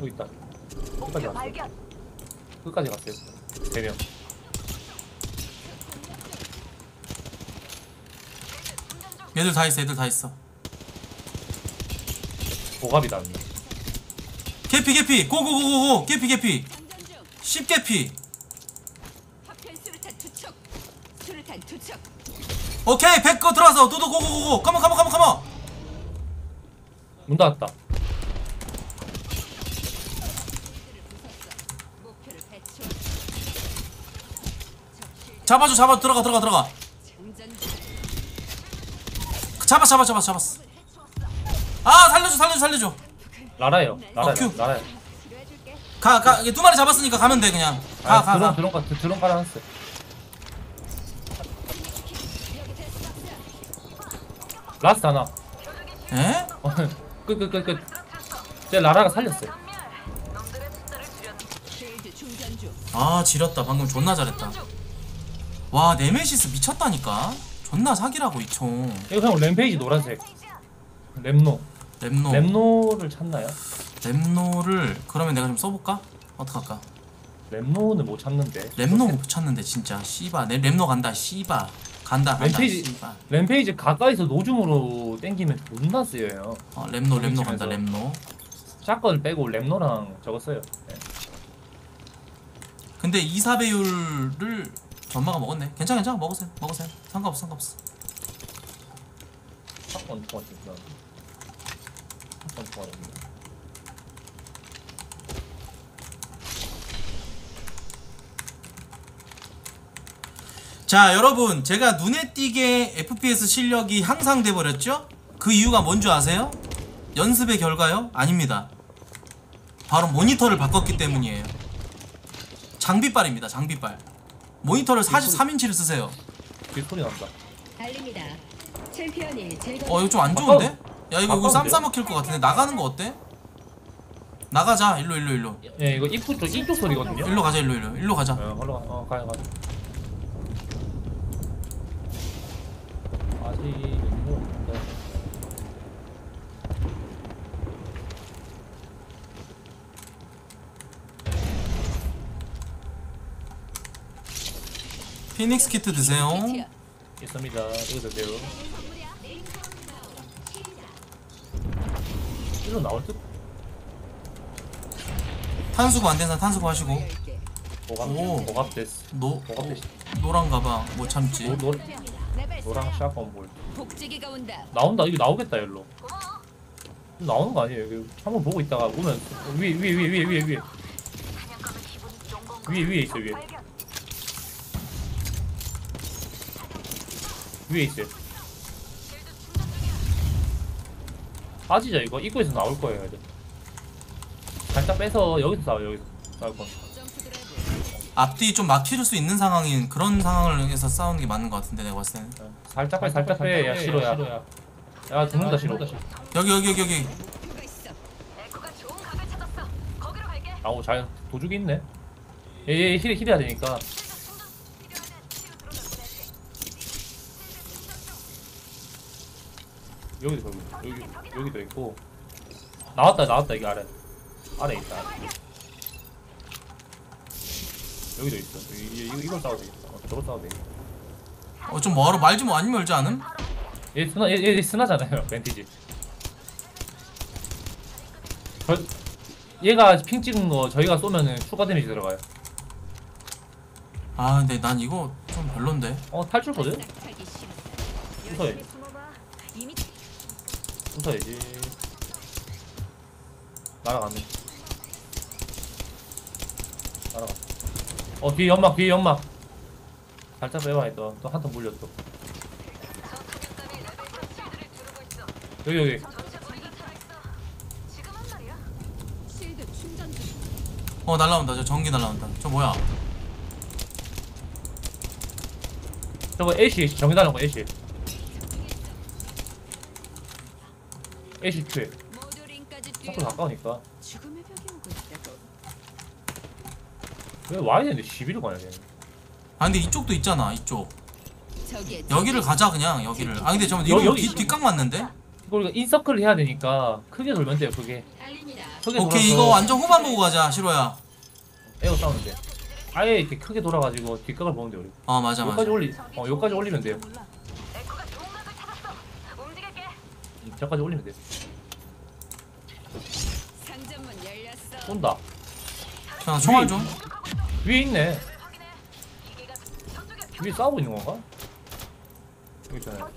S2: 여기 있다. 끝까지
S7: 목표
S2: 갔어
S7: 발견.
S2: 끝까지 갔어요. 세 명
S1: 얘들 다 있어. 얘들 다 있어.
S2: 보갑이다 언니
S1: 개피 개피. 고고고고고. 개피 개피.
S4: 장전 중.
S1: 10 개피.
S4: 파편 수류탄 투척. 수류탄 투척.
S1: 오케이. 백거 들어와서 도도 고고고고. 컴온 컴온 컴온 컴온.
S2: 문 닫았다.
S1: 잡아줘 잡아 들어가 들어가 들어가. 잡아 잡아 잡아 잡았어. 아 살려줘 살려줘 살려줘.
S2: 라라요 라라요
S1: 큐.
S2: 라라요
S4: 치료해줄게.
S1: 가가 두 마리 잡았으니까 가면 돼 그냥. 가
S2: 아,
S1: 가
S2: 드론
S1: 가.
S2: 드론 가 드론 깔아놨어 last 하나
S1: 에?
S2: 끝끝끝 끝 제 라라가 살렸어요
S7: 전멸. 놈들의 숫자를 줄였네.
S4: shield 충전 중.
S1: 아 지렸다 방금 존나 잘했다. 와 Nemesis 미쳤다니까. 존나 사기라고 이 총.
S2: 이거 형 Rampage 노란색 램노
S1: 램노.
S2: 램노를 찾나요?
S1: 램노를 그러면 내가 좀 써볼까? 어떡할까?
S2: 램노는 못 찾는데
S1: 램노 못 찾는데 진짜 씨바 내 램노 간다 씨바 간다 간다
S2: Rampage
S1: 씨바
S2: Rampage 가까이서 no zoom으로 땡기면 존나 쎄요
S1: 어 램노 램노 간다 lem노
S2: shotgun 빼고 램노랑 써요 네.
S1: 근데 이사 배율을 전마가 먹었네. 괜찮아 괜찮아. 먹으세요. 먹으세요. 상관없어 상관없어.
S2: 좀 샷건 통화
S1: 좀자 여러분. 제가 눈에 띄게 FPS 실력이 향상돼 버렸죠? 그 이유가 뭔 줄 아세요? 연습의 결과요? 아닙니다. 바로 모니터를 바꿨기 때문이에요. 장비빨입니다 장비빨 모니터를 43인치를 쓰세요
S2: 뒤에 소리 난다
S4: 알립니다. 챔피언이 제거.
S1: 어 이거 좀 안 좋은데? 야 이거 이거? 쌈 싸먹힐 것 같은데 나가는 거 어때? 나가자 일로 일로 일로
S2: 예 이거 입구 쪽 이쪽 소리거든요
S1: 일로 가자 일로 일로 일로 가자
S2: 어, 올라가. 어, 가요, 가요. 아직 뭐, 네.
S1: 피닉스 키트 드세요
S2: 있습니다. 이거 드세요. 이로 나올 듯?
S1: 탄수고 안된 사람 탄수고 하시고
S2: 보갑,
S1: 오.
S2: 보갑 데스.
S1: 노
S2: 보갑 데스.
S1: 노란 가방 못 참지
S2: 노, 노, 노랑 shotgun bolt.
S4: 복지기가 온다.
S2: 나온다. 이거 나오겠다, 일로. 나오는 거 아니에요? 이거 한번 보고 있다가 오면 위에, 위에, 위에, 위에, 위에? 위에, 위에 있어, 위에. 위에 있어요. 빠지자, 이거. 입구에서 나올 거예요, 이제. 살짝 빼서 여기서 싸워, 여기서.
S4: jump drive.
S1: 앞뒤 좀 막힐 수 있는 상황인 그런 상황을 해서 싸우는 게 맞는 것 같은데 내가 봤을 때는
S2: 살짝 빼 살짝 빼야 시로야 야 죽는다 시로
S1: 여기 여기 여기 여기.
S2: 아우 잘 도둑이 있네 얘 얘 heal heal해야 되니까 여기도 여기 여기 여기도 있고. 나왔다 나왔다 여기 아래. 아래 있다. 아래. 여기도 있어. 이, 이, 이걸 싸워도 되겠다. 어, 저거 싸워도 되겠다.
S1: 어좀 멀어 말좀 많이 멀지 않음?
S2: 얘 스나 얘, 얘 스나잖아요 벤티지. 저, 얘가 핑 찍은 거 저희가 쏘면은 추가 데미지 들어가요.
S1: 아 근데 난 이거 좀 별론데.
S2: 어 탈출거든?
S4: 싫어.
S2: 웃어야지
S3: 열심히 숨어봐. 이미
S2: 웃어야지. 날아갔네. 날아갔어 어 뒤에 연막 뒤에 연막. 살짝 빼봐 또또 한턴 물렸어.
S7: 저 타격감이 레벨 3 실드를 두르고 있어.
S2: 여기 여기.
S7: 어
S1: 날라온다. 저 전기 날라온다. 저 뭐야?
S2: 저거 애쉬 애쉬 정리 달라고 애쉬
S4: 뛰어.
S2: 자꾸 가까우니까. 왜 와야 되는데 11을 가야
S1: 돼아 근데 이쪽도 있잖아 이쪽 여기를 가자 그냥 여기를 아 근데 잠깐만
S2: 여-
S1: 이거
S2: 여기
S1: 뒤,
S2: 있어.
S1: 뒷각 맞는데?
S2: 이거 우리가 인서클을 해야 되니까 크게 돌면 돼요 크게. 크게
S1: 오케이
S2: 돌아서
S1: 이거 완전 후반 보고 가자 시로야
S2: 에어 싸우는데 아예 이렇게 크게 돌아가지고 뒷각을 보면 돼요 우리
S1: 어 맞아 맞아
S2: 여기까지 올리 어 여기까지 올리면 돼요 저까지 올리면 돼요
S4: 상점문 열렸어.
S2: 쏜다.
S1: 그냥 총알 좀.
S2: 위에 있네. 위에 싸우고 있는 건가? 여기 있잖아요.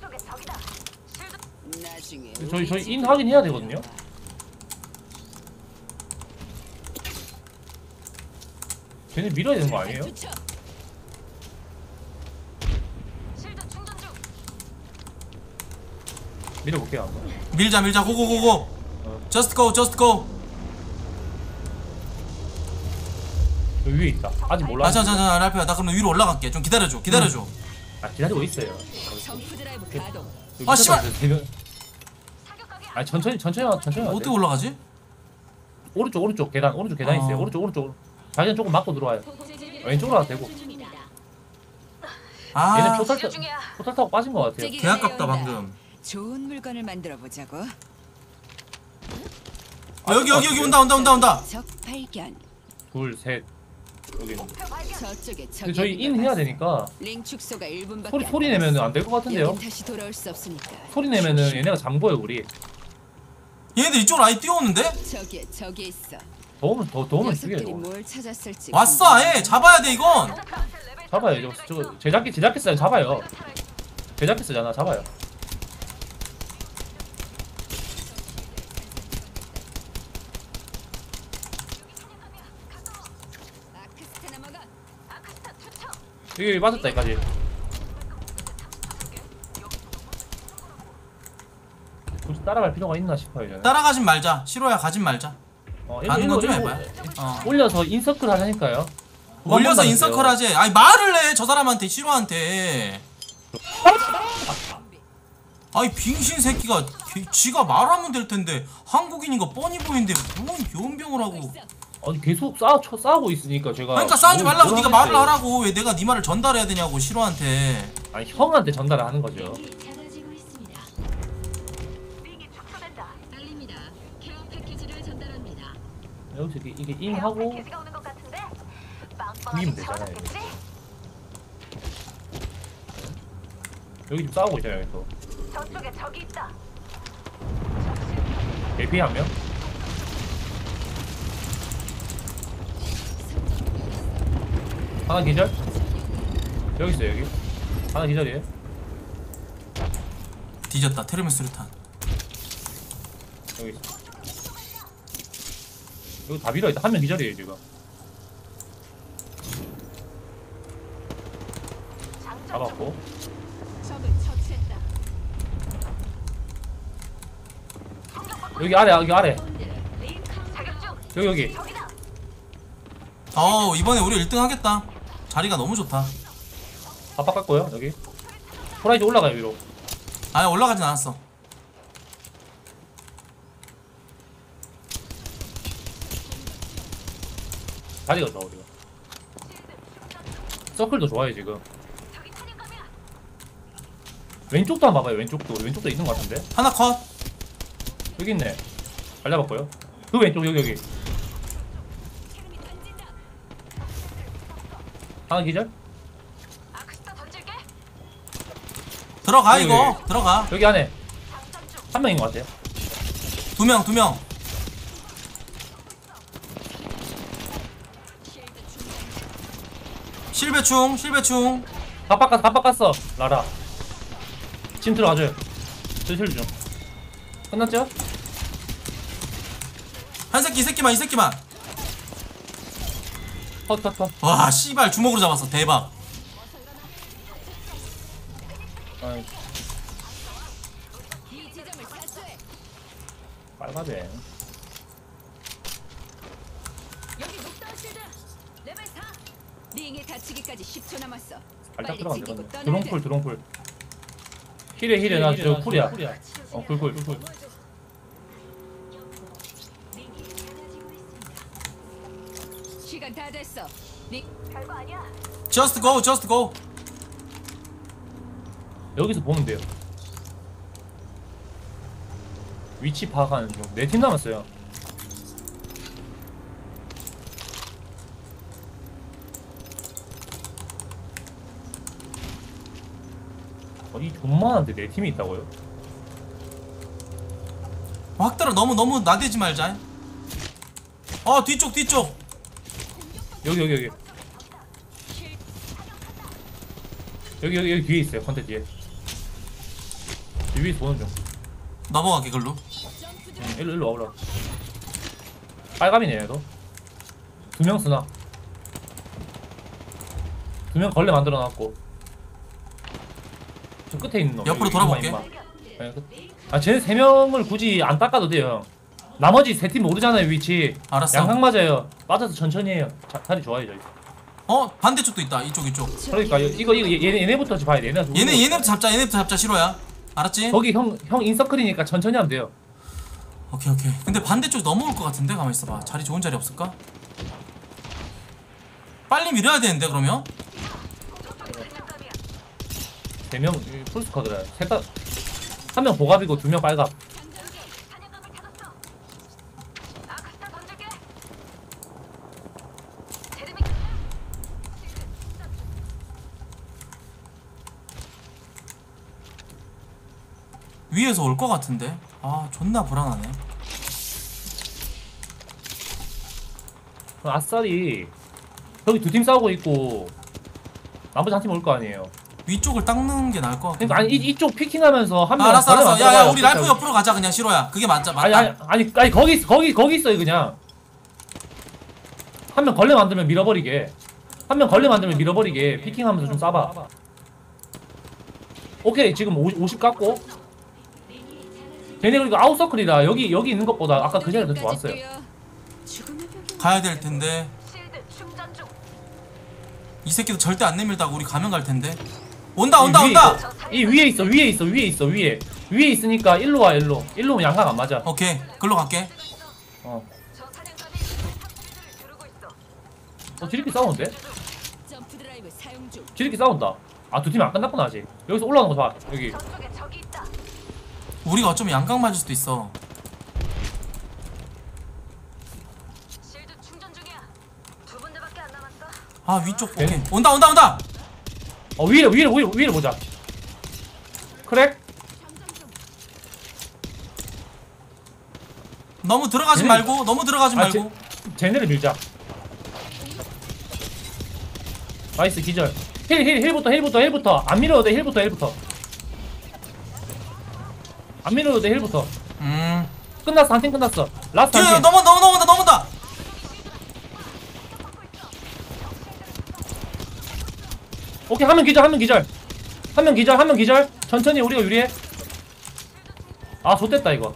S4: 나중에
S2: 저희 저희 인
S4: 집으로
S2: 확인해야 되거든요? 쟤네 밀어야 되는 거 아니에요?
S4: 투척.
S7: shield 충전 중.
S2: 밀어볼게요 한번.
S1: 밀자 밀자. go go go go.
S2: 어.
S1: just go just go
S2: 여기 위에 있다. 아직 몰라.
S1: 아자자자 랄프야 나 그럼 위로 올라갈게. 좀 기다려줘 기다려줘.
S2: 아 기다리고 있어요.
S4: jump drive 가동.
S2: 여기
S1: 아, 씨발!
S2: 아니 천천히 천천히 와 천천히 와.
S1: 어떻게 올라가지?
S2: 오른쪽 오른쪽 계단 오른쪽 계단
S1: 어.
S2: 있어요. 오른쪽 오른쪽. 자기는 조금 맞고 들어와요. 왼쪽으로 가도 되고. 얘네
S1: 아
S2: 포탈
S7: 실
S2: 타-
S7: 중이야.
S2: 포탈 타고 빠진 것 같아요.
S1: 개 아깝다. 방금
S4: 좋은 물건을 만들어 보자고.
S1: 아 여기 여기 여기 온다 온다 온다 온다
S4: 적 발견.
S2: 둘 셋 여기
S4: 저쪽에 적이
S2: 근데 저희
S4: 있는 인것
S2: 해야. 되니까
S4: 링 축소가 1분밖에
S2: 소리 소리 내면은 안 될 것 같은데요
S4: 다시 돌아올 수 없으니까.
S2: 소리 내면은 얘네가 장보여 우리
S1: 얘네들 이쪽으로 아예 뛰어오는데?
S4: 저기에 적이 있어.
S2: 도움은 더 도움은 죽여요
S4: 녀석들이
S2: 도움.
S4: 뭘 찾았을지.
S1: 왔어 아예 잡아야 돼 이건
S2: 잡아요 저거 제작기 제작기 쓰 잡아요 제작기 쓰잖아 잡아요
S4: 아크스테나 먹어.
S7: 아크스타 투척.
S2: 여기 맞았다 여기까지. 굳이 따라갈 필요가 있나 싶어요 저는
S1: 따라가진 말자. 시로야 가진 말자.
S2: 어,
S1: 가는 건 좀
S2: 이거
S1: 해봐요. 어.
S2: 올려서 in circle 하자니까요.
S1: 올려서. in circle 하지. 아니 말을 해 저 사람한테 시로한테. 아이 빙신 새끼가 개- 지가 말하면 될 텐데 한국인인 거 뻔히 보이는데 뭔 염병을 하고
S2: 아니 계속 싸, 쳐, 싸우고 있으니까 제가
S1: 그러니까 싸우지
S2: 뭘-
S1: 말라고
S2: 뭘
S1: 네가 말을. 하라고 왜 내가 네 말을 전달해야 되냐고 시로한테
S2: 아니 형한테 전달을 하는 거죠
S4: 작아지고 있습니다.
S7: 링이 축소된다.
S4: 달립니다. 케어 패키지를 전달합니다.
S2: 여기서 이게, 이게
S7: 대형 패키지가 오는 것 같은데.
S2: 죽이면
S7: 빵빵하게
S2: 되잖아요.
S7: 채워졌겠지?
S2: 여기 지금 싸우고 있잖아요 여기서
S7: 저쪽에 적이 있다.
S2: 대피 한명 하나 기절? 여기 있어요 여기. 하나 기절이에요.
S1: 뒤졌다 테르미스 루탄.
S2: 여기 있어. 여기 다 밀어있다 한 명 기절이에요 지금. 잡았고. 여기 아래 여기 아래. 여기 여기.
S1: 어 이번에 우리 1등 하겠다. 자리가 너무 좋다.
S2: 아빠 깎고요 여기? 호라이즈 올라가요 위로.
S1: 아예 올라가진 않았어.
S2: 자리가 좋아 우리가. 서클도 좋아요 지금. 왼쪽도 한번 봐봐요 왼쪽도. 왼쪽도 있는 것 같은데?
S1: 하나 컷.
S2: 여기 있네. 잘 잡았고요. 그 왼쪽 여기 여기 하나 기절?
S7: 던질게.
S1: 들어가
S2: 여기,
S1: 이거.
S2: 여기.
S1: 들어가.
S2: 여기 안에 한 명인 것 같아요.
S1: 두 명 두 명. 실배충 실배충.
S2: 다 깎았어 다 깎았어 라라. 지금 들어가줘요. 저실 좀. 끝났죠?
S1: 한 새끼 이 새끼만 이 새끼만 와 씨발 주먹으로 잡았어 대박.
S2: 빨가대
S4: 여기 녹다운 실드. 레벨 4. 링에 갇히기까지 10초 남았어. 지키고
S2: 되거든
S4: 떠나야
S2: 드롱풀
S4: 돼.
S2: 드롱풀 힐에 힐에 나저 쿨이야 어 쿨쿨 쿨쿨
S4: 시간 다 링
S7: 별거 아니야.
S1: just go just go.
S2: 여기서 보면 돼요. 위치 파악하는 중 네 팀 남았어요. 아니 존만한데 네 팀이 있다고요?
S1: 확들어. 너무 너무 나대지 말자. 어 뒤쪽 뒤쪽
S2: 여기 여기 여기. 여기 여기 여기 뒤에 있어요 컨테 뒤에. 이 위에서 보는 중.
S1: 넘어가게 글로.
S2: 응, 일로 일로 와보라 빨감이네 얘도. 두명 쓰나? 두 명 걸레 만들어놨고. 저 끝에 있는 놈.
S1: 옆으로 돌아볼게.
S2: 네, 끝. 아 쟤네 세 명을 굳이 안 닦아도 돼요 나머지 세 팀 모르잖아요 위치.
S1: 알았어.
S2: 양각 맞아요. 빠져서 천천히 해요. 자, 자리 좋아요 저희
S1: 어? 반대쪽도 있다. 이쪽 이쪽.
S2: 그러니까 이거 이거 얘네, 얘네부터 봐야 돼. 얘네
S1: 얘네 얘네부터 잡자. 얘네부터 잡자. 싫어야. 알았지?
S2: 거기 형 형 인서클이니까 천천히 하면 돼요.
S1: 오케이 오케이. 근데 반대쪽 넘어올 것 같은데? 가만 있어봐. 자리 좋은 자리 없을까? 빨리 밀어야 되는데 그러면?
S2: 세명 풀스쿼드라 셋다 한명 보갑이고 두 명 빨갑
S7: 사냥감을 찾았어. 아크스타 던질게. 제르미
S1: 위에서 올 것 같은데 아 존나 불안하네
S2: 그럼 아싸리 여기 두 팀 싸우고 있고 나머지 한 팀 올 거 아니에요
S1: 위쪽을 닦는 게 나을 것 같아
S2: 그러니까 아니 이, 이쪽 피킹하면서 한 명.
S1: 아, 알았어 알았어 야야. 우리
S2: 그러니까
S1: 옆으로 가자 그냥 싫어야 그게 맞자 맞다
S2: 아니 아니 아니 아니 거기 있- 거기 거기 있어요 그냥. 한 명 걸레 만들면 밀어버리게. 한 명 걸레 만들면 밀어버리게. 피킹하면서 좀 쏴봐. 오케이 지금 50, 50 깎고. 걔네 그리고 아웃서클이라 여기 여기 있는 것보다 아까 그 자리가 더 좋았어요.
S1: 가야 될 텐데. 이 새끼도 절대 안 내밀다가 우리 가면 갈 텐데 온다 온다
S2: 이 위에
S1: 온다
S2: 있어. 이 위에 있어 위에 있어 위에 있어 위에 위에 있으니까 일로 와 일로 일로 양각 안 맞아.
S1: 오케이 글로 갈게
S2: 어.
S7: 어
S2: 지리끼 싸우는데? 지리끼 싸운다. 아 두 팀이 안 끝났구나 아직. 여기서 올라오는 거 봐. 여기.
S1: 우리가 어쩌면 양각 맞을 수도 있어. 아 위쪽
S2: 네.
S1: 오케이 온다 온다 온다
S2: 어 위에 위에 위에 위에 보자. crack?
S1: 너무 들어가지
S2: 쟤네-
S1: 말고 너무 들어가지
S2: 아,
S1: 말고
S2: 쟤, 쟤네를 밀자. nice 기절. heal, heal, heal부터, heal부터, heal부터. 안 밀어도 돼, heal부터, heal부터. 안 밀어도 돼, heal부터.
S1: 음
S2: 끝났어, 한팀 끝났어. last 한
S1: 뛰어
S2: 팀.
S1: 넘어 넘어 넘어온다 넘어온다
S2: 오케이, 한 명 기절, 한 명 기절. 한 명 기절, 한 명 기절. 천천히 우리가 유리해. 아, 좆됐다, 이거.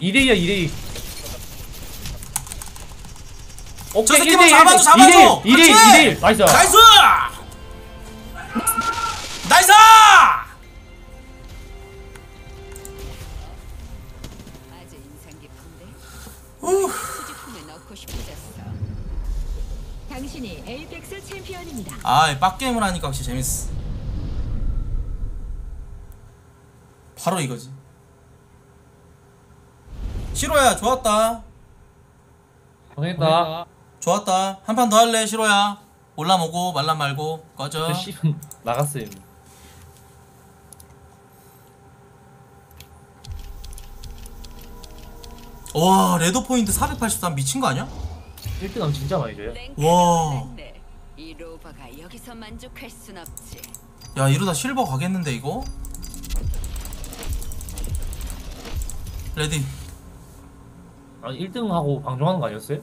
S2: 2대2야, 2대2.
S1: 저
S2: 오케이
S1: 새끼만 잡아줘, 잡아줘!
S2: 1일 1일
S1: 그렇지!
S2: 1일
S4: nice nice! nice! 넣고 싶어졌어.
S3: 당신이 Apex 챔피언입니다.
S1: 아이 빡게임을 하니까 확실히 재밌어. 바로 이거지. 시로야 좋았다.
S2: 고생했다.
S1: 좋았다. 한 판 더 할래 시로야? 올라오고 말란 말고. 꺼져.
S2: 저 씨는 나갔어요
S1: 와 ladder 포인트 483 미친 거 아니야?
S2: 1등하면 진짜 많이 줘요
S1: 와.
S4: 네. 이 로버가 여기서 만족할 순 없지.
S1: 야 이러다 실버 가겠는데 이거? ready
S2: 아니 1등하고 방종하는 거 아니었어요?